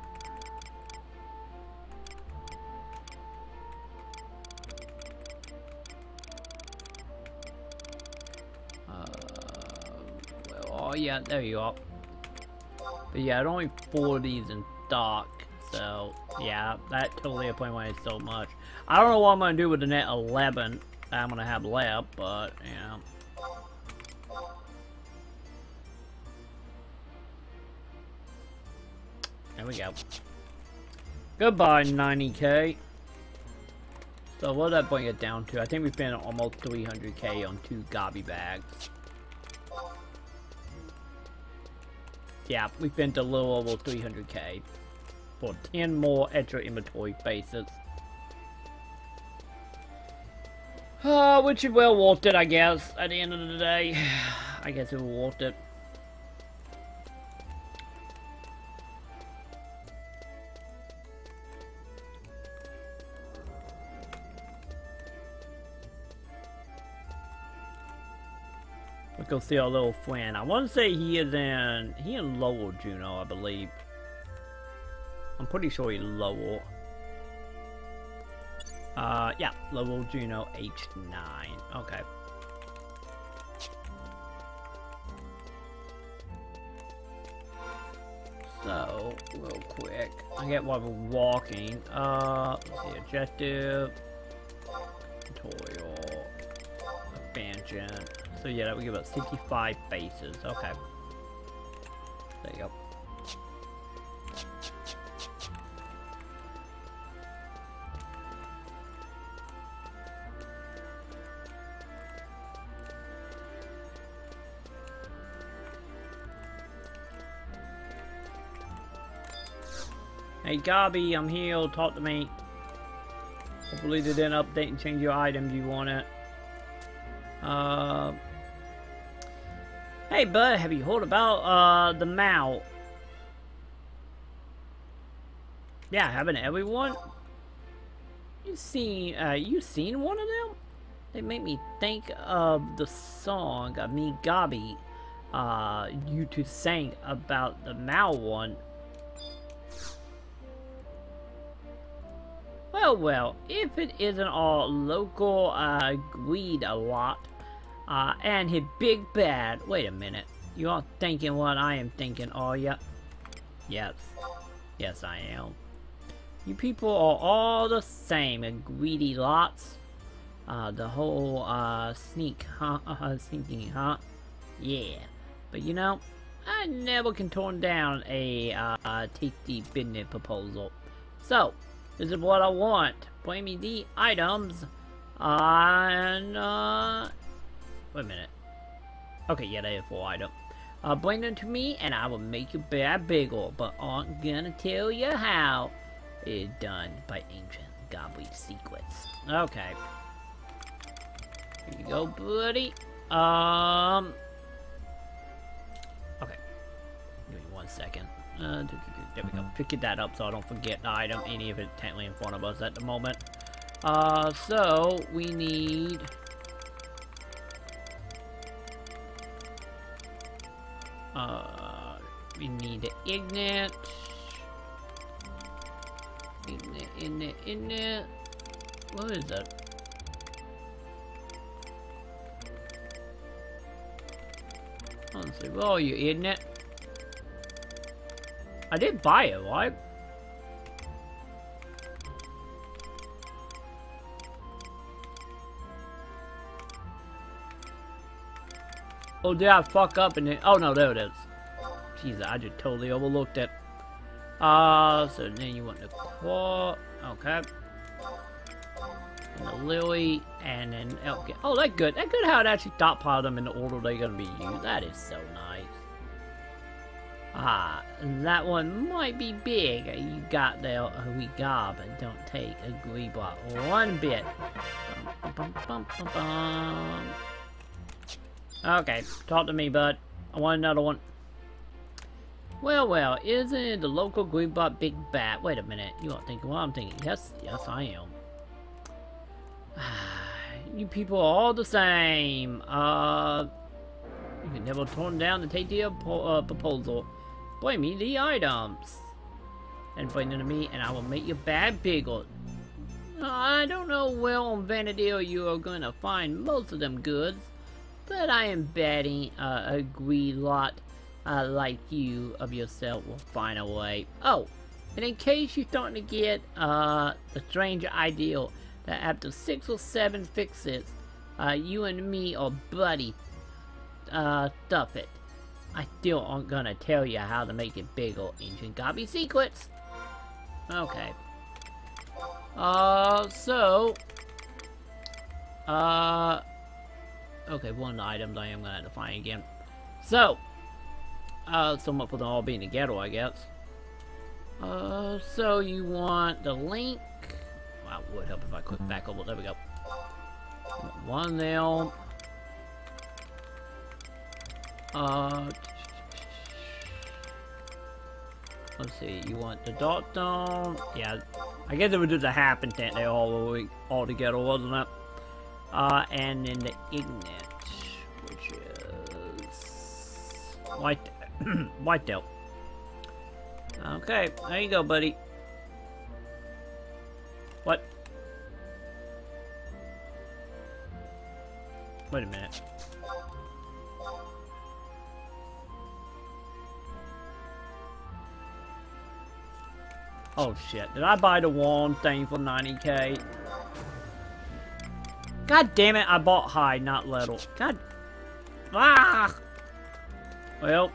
Oh yeah, there you are. But yeah, it only four of these in stock, so yeah, that totally it's so much. I don't know what I'm gonna do with the net 11 I'm gonna have left, but yeah. There we go. Goodbye, 90k. So what did that bring it down to? I think we spent almost 300k on two Gobbiebags. Yeah, we spent a little over 300k for 10 more extra inventory spaces. [SIGHS] Uh, which is well worth it, I guess, at the end of the day. [SIGHS] I guess it was worth it. Go see our little friend. I want to say he is in... He in Lower, Jeuno, I believe. I'm pretty sure he's Lower. Uh, yeah, Lower, Jeuno H9. Okay. So, real quick, I get while we're walking. Uh, see, objective, tutorial. So yeah, that would give us 65 bases. Okay. There you go. Hey Gabi, I'm here. Talk to me. Hopefully they didn't update and change your items. You want it? Uh. Hey bud, have you heard about uh the Mao? Yeah, haven't everyone? You seen uh you seen one of them? They make me think of the song of me Gabi uh you two sang about the Mao one. Well, well, if it isn't all local uh, a lot, uh, and his big bad. Wait a minute. You all thinking what I am thinking, are ya? Yes. Yes, I am. You people are all the same, and greedy lots. Uh, the whole, uh, sneak, huh? [LAUGHS] Uh, sneaking, huh? Yeah. But you know, I never can turn down a, uh, tasty business proposal. So, this is what I want. Bring me the items. And, uh... Wait a minute. Okay, yeah, they have four items. Uh, bring them to me, and I will make you bad bigger, but aren't gonna tell you how. It's done by ancient goblin secrets. Okay. Here you go, buddy. Um... Okay. Give me one second. Uh, there we go. Pick that up so I don't forget the item, any of it technically in front of us at the moment. Uh, so, we need... Uh, we need the ignite. Ignite, ignite, ignite. What is that? See, where are you, ignite? I did buy it, right? Oh, did I fuck up and? Oh, no, there it is. Jesus, I just totally overlooked it. Uh, so then you want the quad. Okay. And the lily, and then elk. Oh, that's good. That's good how it actually stockpiled them in the order they're gonna be used. That is so nice. Ah, that one might be big. You got there a wee gob and don't take a block one bit. Bum, bum, bum, okay, talk to me, bud. I want another one. Well, well, isn't the local Greenbot Big Bat? Wait a minute, you aren't thinking what I'm thinking. Yes, yes, I am. [SIGHS] you people are all the same. Uh, you can never turn down the take uh, proposal. Bring me the items. And bring them to me, and I will make you bad bigger. I don't know where on Vana'diel you are going to find most of them goods, but I am betting uh, a greedy lot uh, like you of yourself will find a way. Oh, and in case you're starting to get uh, the strange ideal that after six or seven fixes, uh, you and me are buddy, uh, stuff it. I still aren't gonna tell you how to make it bigger. Ancient Gabi secrets. Okay. Uh, so... Uh... Okay, one of the items I am gonna have to find again. So... Uh, sum up for them all being together, I guess. Uh, so you want the link... Wow, would help if I click back over. There we go. One there. Uh, let's see. You want the dot stone? Yeah, I guess it was just a happen tent they all were all together, wasn't it? Uh, and then the Ignit, which is... White... [CLEARS THROAT] White Tail. Okay, there you go, buddy. What? Wait a minute. Oh shit, did I buy the one thing for 90k? God damn it, I bought high, not little. God. Ah! Well.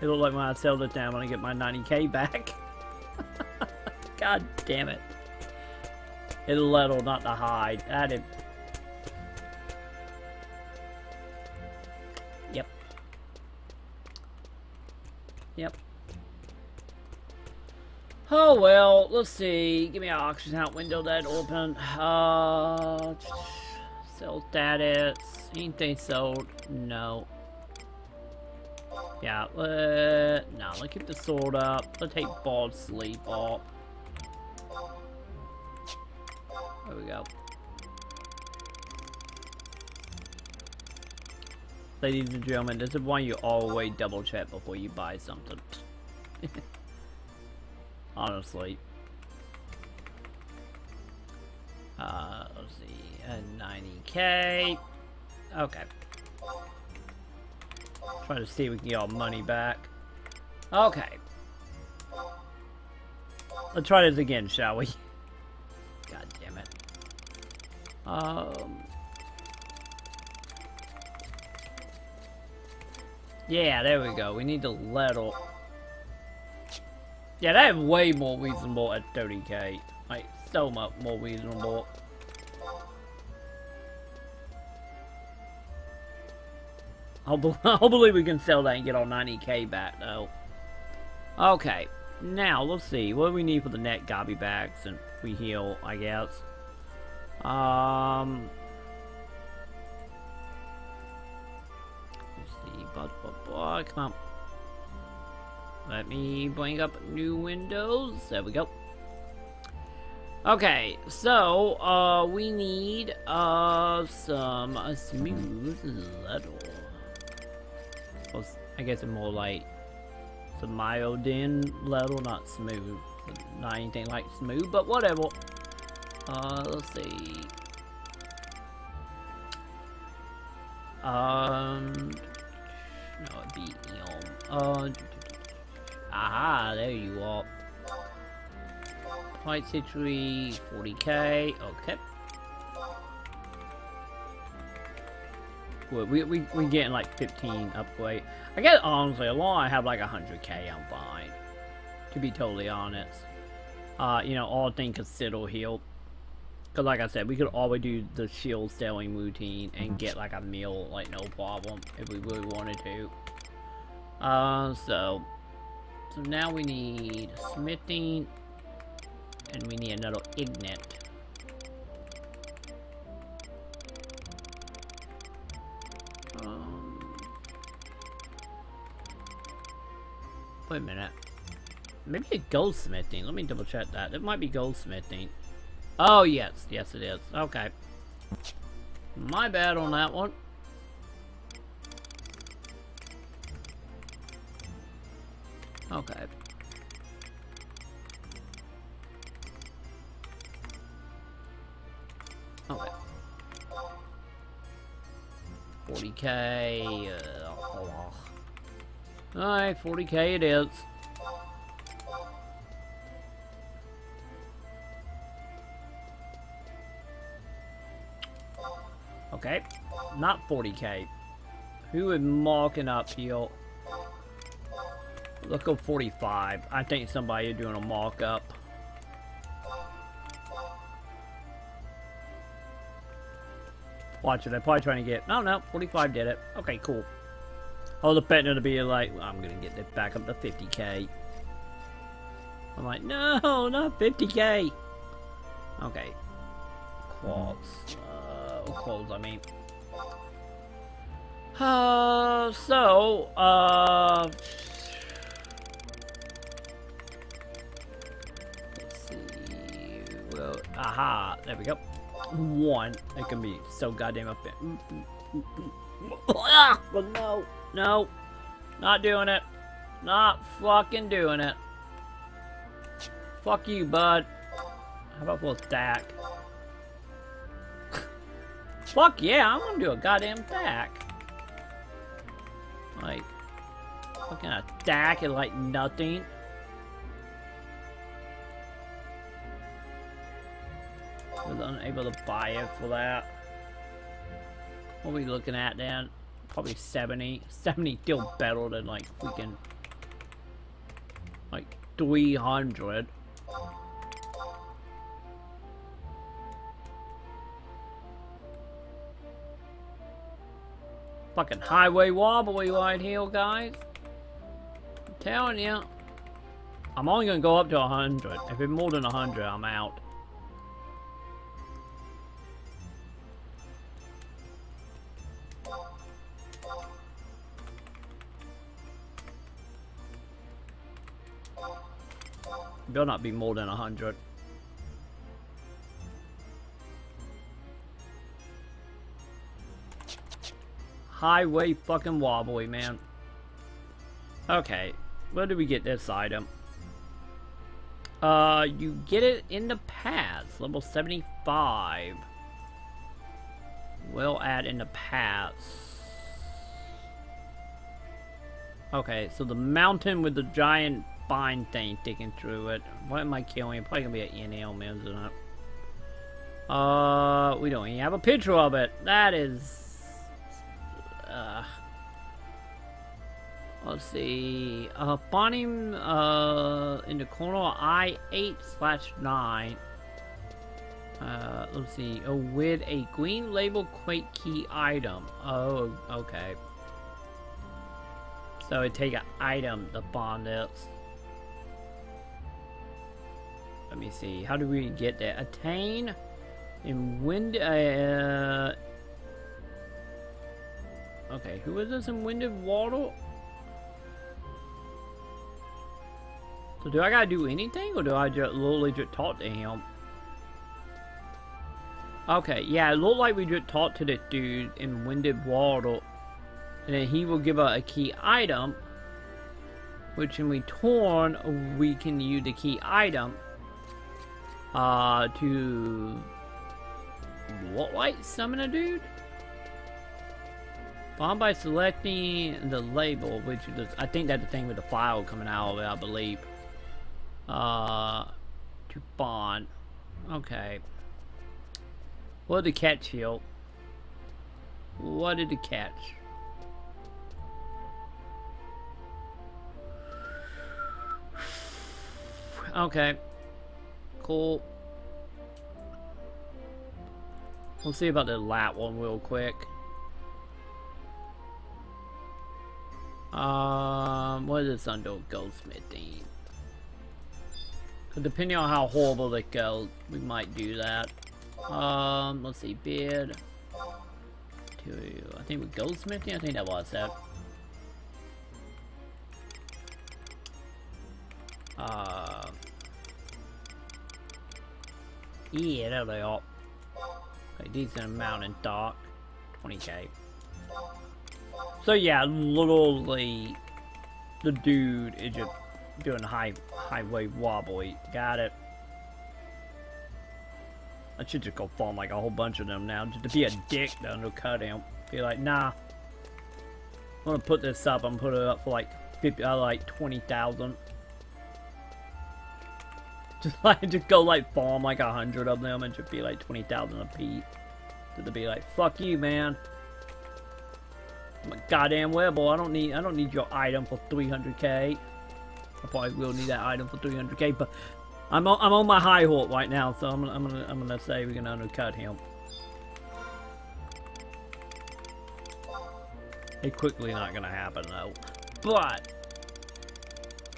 It looked like when I sell it down, when I'm get my 90k back. [LAUGHS] God damn it. It's little, not the high. That is. Yep. Yep. Oh well, let's see. Give me an auction house window that open. Uh, sell status. Anything sold? No. Yeah, let, no, let's keep the sword up. Let's take bald sleep off. There we go. Ladies and gentlemen, this is why you always double check before you buy something. [LAUGHS] honestly. Uh, let's see, a 90k. Okay. Try to see if we can get our money back. Okay. Let's try this again, shall we? [LAUGHS] God damn it. Um. Yeah, there we go. We need to level. Yeah, that is way more reasonable at 30k. Like, so much more reasonable. [LAUGHS] I'll, believe we can sell that and get our 90k back, though. Okay, now, let's see. What do we need for the net Gobbiebags and we heal, I guess? Um... Let's see. But, but, but, come on. Let me bring up new windows. There we go. Okay, so, uh, we need, uh, some uh, smooth level. Well, I guess more like some mild in not smooth. Not anything like smooth, but whatever. Uh, let's see. Um, no, it'd be, know, uh, Aha, there you are. White Citrus, 40k, okay. we, we, we getting like 15 upgrade. I guess honestly, as long as I have like 100k, I'm fine. To be totally honest. Uh, you know, all things considered healed. Because like I said, we could always do the shield selling routine and get like a meal, like no problem, if we really wanted to. Uh, so, so now we need smithing, and we need another ignite. Um, wait a minute. Maybe a goldsmithing. Let me double check that. It might be goldsmithing. Oh, yes. Yes, it is. Okay. My bad on that one. Okay. Okay. 40k. Uh. Alright, 40k it is. Okay, not 40k. Who is marking up here? Let's go 45. I think somebody doing a mock-up. Watch it. They're probably trying to get... No, no. 45 did it. Okay, cool. I was expecting to be like, well, I'm going to get this back up to 50k. I'm like, no, not 50k. Okay. Quartz. Uh, quartz, I mean. Uh, so, uh... Aha, there we go. One. It can be so goddamn up there. Ah, but no, no. Not doing it. Not fucking doing it. Fuck you, bud. How about full stack? Fuck yeah, I'm gonna do a goddamn attack. Like, fucking attack and like nothing. Was unable to buy it for that. What are we looking at then? Probably 70. 70 still better than like freaking like 300. Fucking highway wobbly right here, guys. I'm telling you. I'm only gonna go up to 100. If it's more than 100, I'm out. Better not be more than 100. Highway fucking wobbly, man. Okay, where do we get this item? Uh, you get it in the paths, level 75. We'll add in the paths. Okay, so the mountain with the giant spine thing sticking through it. What am I killing? Probably gonna be an NL, man, isn't it? Uh, we don't even have a picture of it. That is uh, let's see. Uh, Bonnie, uh, in the corner, I8 slash 9. Uh, let's see. Uh, with a green label Quake key item. Oh, okay. So it take an item to bond it. Let me see. How do we get that? Attain in wind. Uh, Okay, who is this in Windurst Water? So do I gotta do anything, or do I just literally just talk to him? Okay, yeah, it looked like we just talked to this dude in Windurst Water. And then he will give us a key item. Which when we turn, we can use the key item. Uh, to... What, like, summon a dude? Bond by selecting the label, which is, I think that's the thing with the file coming out of it, I believe. Uh, to bond. Okay. What did the catch here? What did the catch? [SIGHS] Okay. Cool. We'll see about the lat one real quick. Um, what is this under goldsmithing? Depending on how horrible it goes, we might do that. Um, let's see, beard. To, I think with goldsmithing, I think that was that. Uh, yeah, there they are. Okay, decent amount in dark. 20k. So yeah, literally, the dude is just doing high highway wobbly. Got it. I should just go farm like a whole bunch of them now, just to be a dick to undercut him. Be like, nah. I'm gonna put this up. I'm put it up for like 50, uh, like 20,000. Just like, just go like farm like a hundred of them and just be like 20,000 a piece. To be like, fuck you, man. I'm a goddamn wearable. I don't need I don't need your item for 300k. I probably will need that item for 300k, but I'm on, I'm on my high horse right now, so I'm, I'm gonna I'm gonna say we're gonna undercut him. It's quickly not gonna happen though, but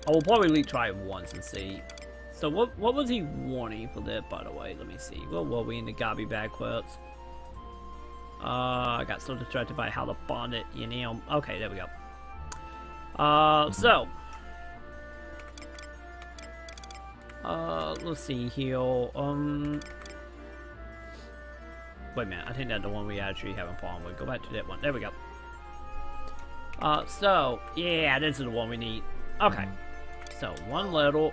I will probably try it once and see. So what what was he warning for that? By the way, let me see. What were we in the Gobbiebag quotes? Uh, I got so distracted by how to bond it, you know. Okay, there we go. Uh, so. Uh, let's see here. Um. Wait a minute, I think that's the one we actually have a problem with. Go back to that one. There we go. Uh, so, yeah, this is the one we need. Okay. So, one little.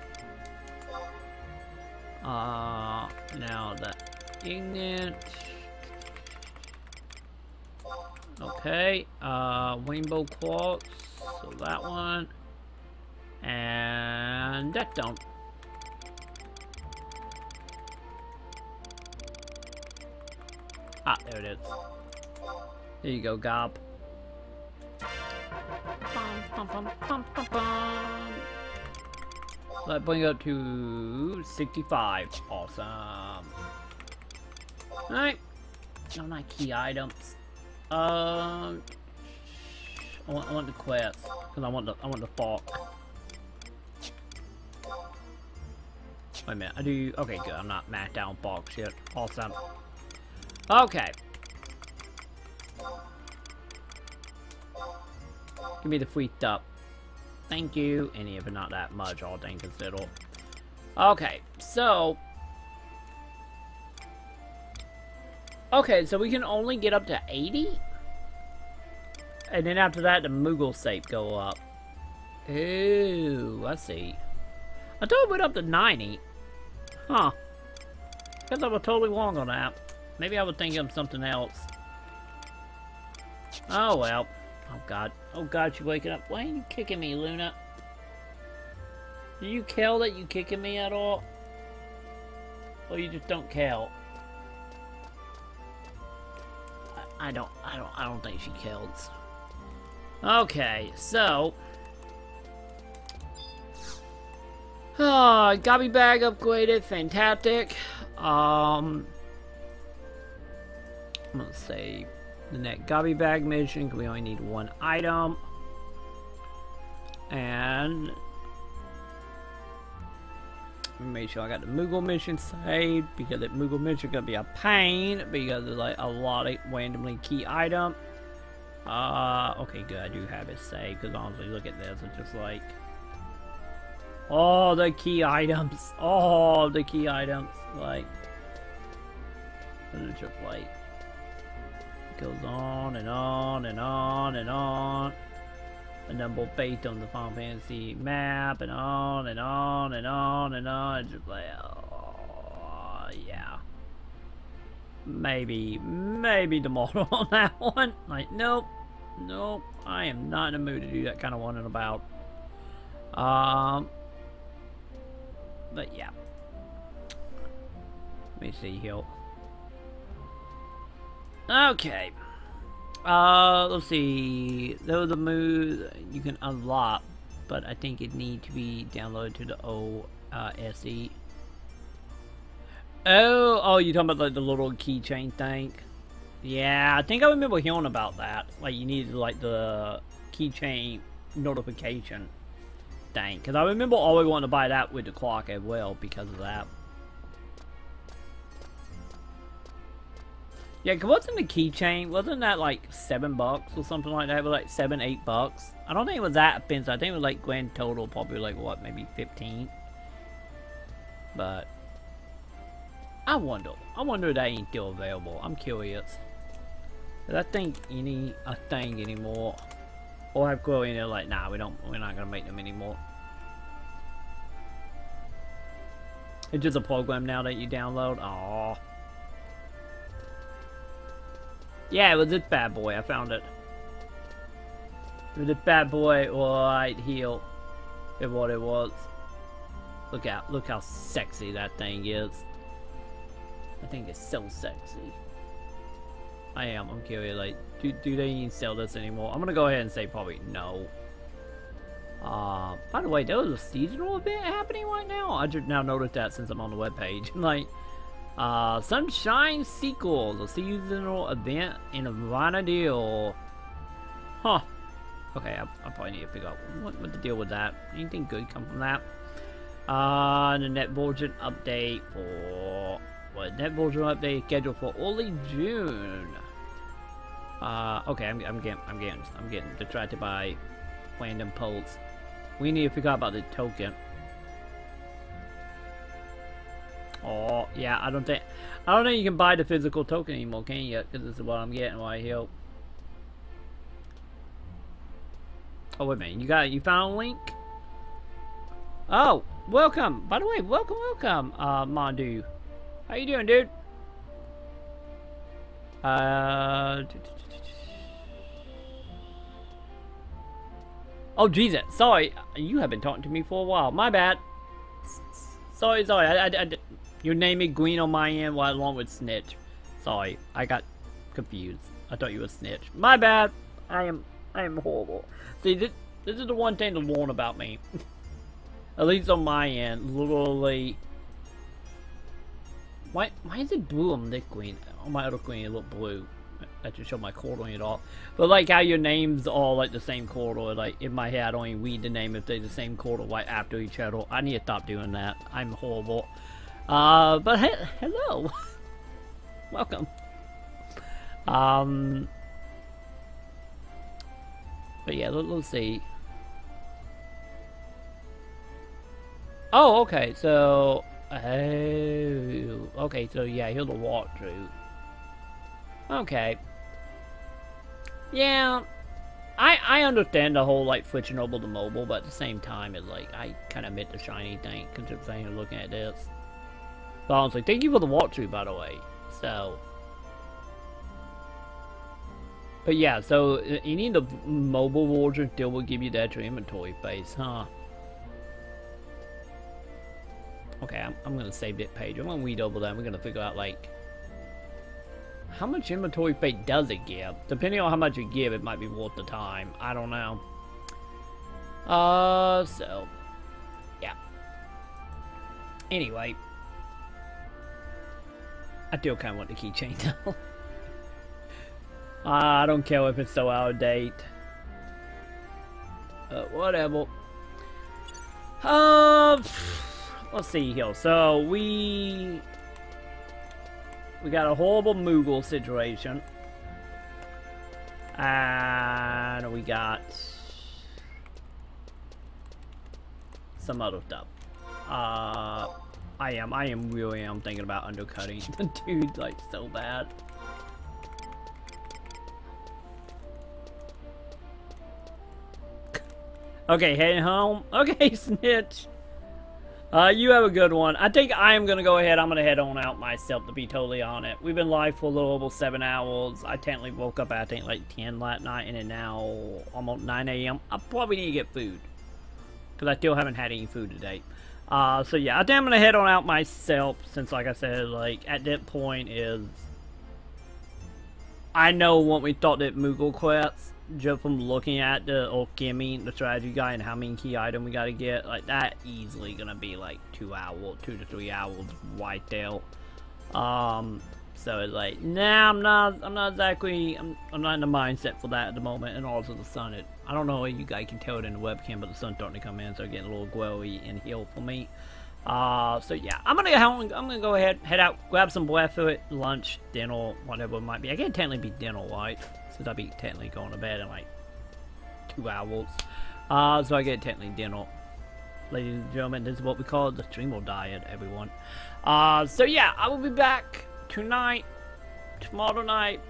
Uh, now the ignorant. Okay, uh, rainbow quartz, so that one. And that don't. Ah, there it is. There you go, Gob. Bum, bum, bum, That brings up to 65. Awesome. Alright. No, not key items. Um, I want, I want the quest because I want the I want the fork. Wait a minute, I do. Okay, good. I'm not maxed out on box yet. Awesome. Okay. Give me the free stuff. Thank you. Any of it not that much, all things considered. Okay, so Okay, so we can only get up to 80? And then after that, the Moogle safe go up. Ooh, I see. I thought it went up to 90. Huh. Guess I was totally wrong on that. Maybe I was thinking of something else. Oh, well. Oh, God. Oh, God, you're waking up. Why are you kicking me, Luna? Do you care that you're kicking me at all? Or you just don't care? I don't, I don't, I don't think she killed. Okay, so. Oh, Gobbiebag upgraded, fantastic. Um, I'm gonna say the next Gobbiebag mission, we only need one item. And make sure I got the Moogle mission saved because the Moogle mission gonna be a pain because there's like a lot of randomly key item. Uh, okay, good. I do have it saved because honestly, look at this. It's just like all the key items, [LAUGHS] all the key items. Like, it's just like goes on and on and on and on a number based on the Final Fantasy map and on and on and on and on. It's just like, oh, yeah. Maybe, maybe the model [LAUGHS] on that one. Like, nope, nope. I am not in the mood to do that kind of one and about. Um, but yeah. Let me see here. Okay. Uh, let's see. Those are move you can unlock, but I think it need to be downloaded to the OSE. Oh, oh, you talking about like the little keychain thing? Yeah, I think I remember hearing about that. Like you needed like the keychain notification thing, because I remember always wanting to buy that with the clock as well because of that. Yeah, cause wasn't the keychain, wasn't that like seven bucks or something like that? It was like seven, eight bucks. I don't think it was that expensive. I think it was like grand total probably like what, maybe 15. But I wonder. I wonder if that ain't still available. I'm curious. Cause I think any a thing anymore. Or have Grow in there like, nah, we don't we're not gonna make them anymore. It's just a program now that you download. Aww. Yeah, it was this bad boy. I found it. It was this bad boy right here. Is what it was. Look out. Look how sexy that thing is. I think it's so sexy. I am. I'm curious. Like, do, do they even sell this anymore? I'm gonna go ahead and say probably no. Uh, by the way, there was a seasonal event happening right now. I just now noticed that since I'm on the webpage. [LAUGHS] like, uh, Sunshine Seekers, a seasonal event in a deal. Huh. Okay, I, I, probably need to figure out what, what the deal with that. Anything good come from that? Uh, the net version update for what net version update scheduled for early June. Uh, okay, I'm, I'm getting, I'm getting, I'm getting distracted by random polls. We need to figure out about the token. Oh, yeah, I don't think... I don't think you can buy the physical token anymore, can you? Because this is what I'm getting right here. Oh, wait a minute. You got... You found a link? Oh, welcome. By the way, welcome, welcome, uh, Mondu. How you doing, dude? Uh... Oh, Jesus. Sorry. You have been talking to me for a while. My bad. Sorry, sorry. I, I, I, your name is Green on my end while along with Snitch. Sorry. I got confused. I thought you were Snitch. My bad. I am I am horrible. See, this, this is the one thing to warn about me. [LAUGHS] At least on my end. Literally. Why, why is it blue on this green? On my other green, it look blue. I just show my corridor at all. But like how your names all like the same corridor. Like in my head, I don't even read the name if they're the same corridor right after each other. I need to stop doing that. I'm horrible. Uh, but he hello. [LAUGHS] Welcome. Um. But yeah, let, us see. Oh, okay, so... Oh, okay, so yeah, here's the walkthrough. Okay. Yeah, I I understand the whole like switching over to mobile, but at the same time, it's like I kind of admit the shiny thing considering looking at this. But thank you for the walkthrough, by the way. So, but yeah, so any of the mobile version still will give you the extra inventory space, huh? Okay, I'm, I'm gonna save that page. I'm gonna read over that. We're gonna figure out like how much inventory space does it give? Depending on how much you give, it might be worth the time. I don't know. Uh, so yeah. Anyway, I still kind of want the keychain [LAUGHS] though. I don't care if it's so out of date. Uh, whatever. Uh, let's see here. So we we got a horrible Moogle situation, and we got some other stuff. Uh, I am I am really am thinking about undercutting the [LAUGHS] dude like so bad. Okay, heading home. [LAUGHS] Okay, Snitch. Uh, you have a good one. I think I am going to go ahead. I'm going to head on out myself, to be totally on it. We've been live for a little over seven hours. I technically woke up at, I think, like 10 last night, and then now almost 9 a.m. I probably need to get food. Because I still haven't had any food today. Uh, so yeah, I think I'm to head on out myself, since, like I said, like, at that point is... I know what we thought that Moogle quests just from looking at the Okami, the strategy guy, and how many key item we gotta get, like that easily gonna be like two hours, two to three hours white tail. Um, so it's like, nah, I'm not, I'm not exactly, I'm, I'm not in the mindset for that at the moment. And also the sun, it, I don't know if you guys can tell it in the webcam, but the sun's starting to come in, so getting a little glowy and heal for me. Uh, so yeah, I'm gonna I'm gonna go ahead, head out, grab some breakfast, lunch, dinner, whatever it might be. I can't technically be dinner, right? Since I'll be technically going to bed in like two hours. Uh, so I get technically dinner. Ladies and gentlemen, this is what we call the streamer diet, everyone. Uh, so yeah, I will be back tonight, tomorrow night.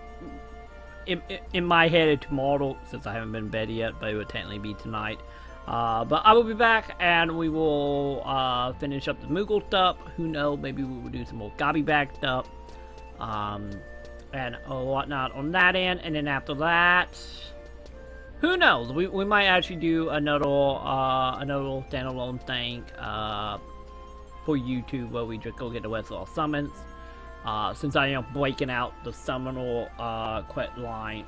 In, in, my head, tomorrow, since I haven't been in bed yet, but it would technically be tonight. Uh, but I will be back and we will uh, finish up the Moogle stuff. Who knows? Maybe we will do some more Gobbiebag stuff. Um, and whatnot on that end. And then after that, who knows? We, we might actually do another uh, another standalone thing uh, for YouTube where we just go get the Westlaw summons. Uh, since I am breaking out the summoner uh, quest line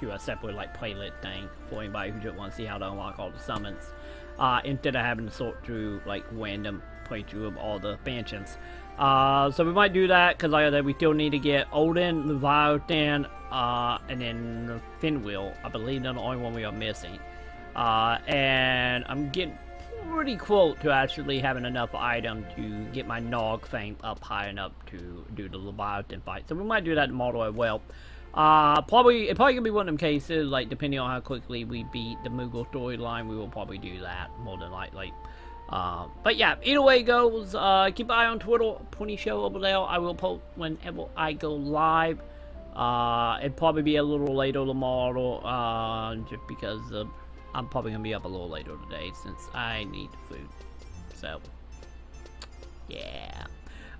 to a separate like playlist thing for anybody who just want to see how to unlock all the summons. Uh, instead of having to sort through like random playthrough of all the expansions. Uh, so we might do that because like I said, we still need to get Odin, Leviathan, uh, and then Fenrir. I believe they're the only one we are missing. Uh, and I'm getting pretty close to actually having enough item to get my Norg thing up high enough to do the Leviathan fight. So we might do that tomorrow as well. Uh, probably, it probably gonna be one of them cases, like, depending on how quickly we beat the Moogle storyline, we will probably do that, more than likely. Uh, but yeah, either way it goes, uh, keep an eye on Twitter, Prinny Show over there. I will post whenever I go live. Uh, it'd probably be a little later tomorrow, uh, just because uh, I'm probably gonna be up a little later today since I need food. So, yeah.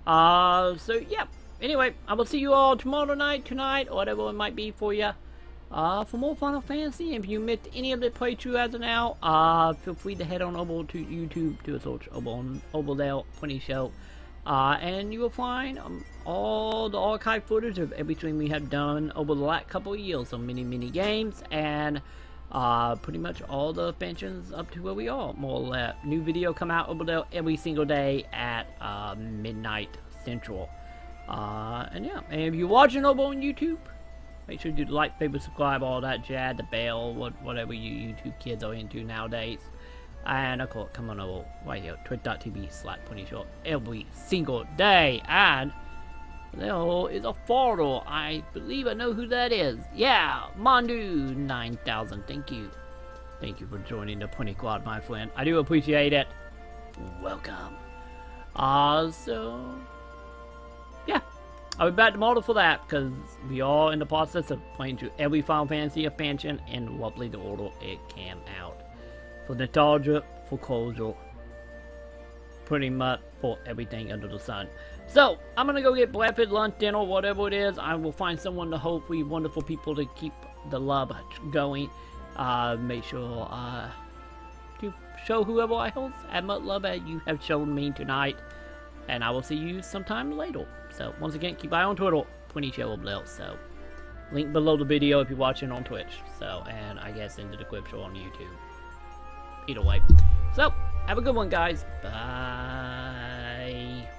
Uh, so yeah. Anyway, I will see you all tomorrow night, tonight, or whatever it might be for you. Uh, for more Final Fantasy, if you missed any of the playthrough as of now, uh, feel free to head on over to YouTube, do a search over on Oberdale 20 Show, uh, and you will find um, all the archive footage of everything we have done over the last couple of years, so many, many games, and uh, pretty much all the expansions up to where we are, more or less. New video come out every single day at uh, midnight central. Uh, and yeah, and if you're watching over on YouTube, make sure you like, favorite, subscribe, all that jazz, the bell, what, whatever you YouTube kids are into nowadays. And of course, come on over right here, twitch.tv slash short every single day. And there is a photo. I believe I know who that is. Yeah, Mondu 9000. Thank you. Thank you for joining the Pony Quad, my friend. I do appreciate it. Welcome. Uh, so, yeah. I'll be back tomorrow for that, because we are in the process of playing through every Final Fantasy expansion in roughly the order it came out. For nostalgia, for closure, pretty much for everything under the sun. So, I'm gonna go get breakfast, lunch, dinner, whatever it is. I will find someone to hopefully wonderful people to keep the love going. Uh, make sure, uh, to show whoever I hold as much love as you have shown me tonight. And I will see you sometime later. So, once again, keep eye on Twitter, 20 show below. So, link below the video if you're watching on Twitch. So, and I guess in the description on YouTube. Either way. So, have a good one, guys. Bye.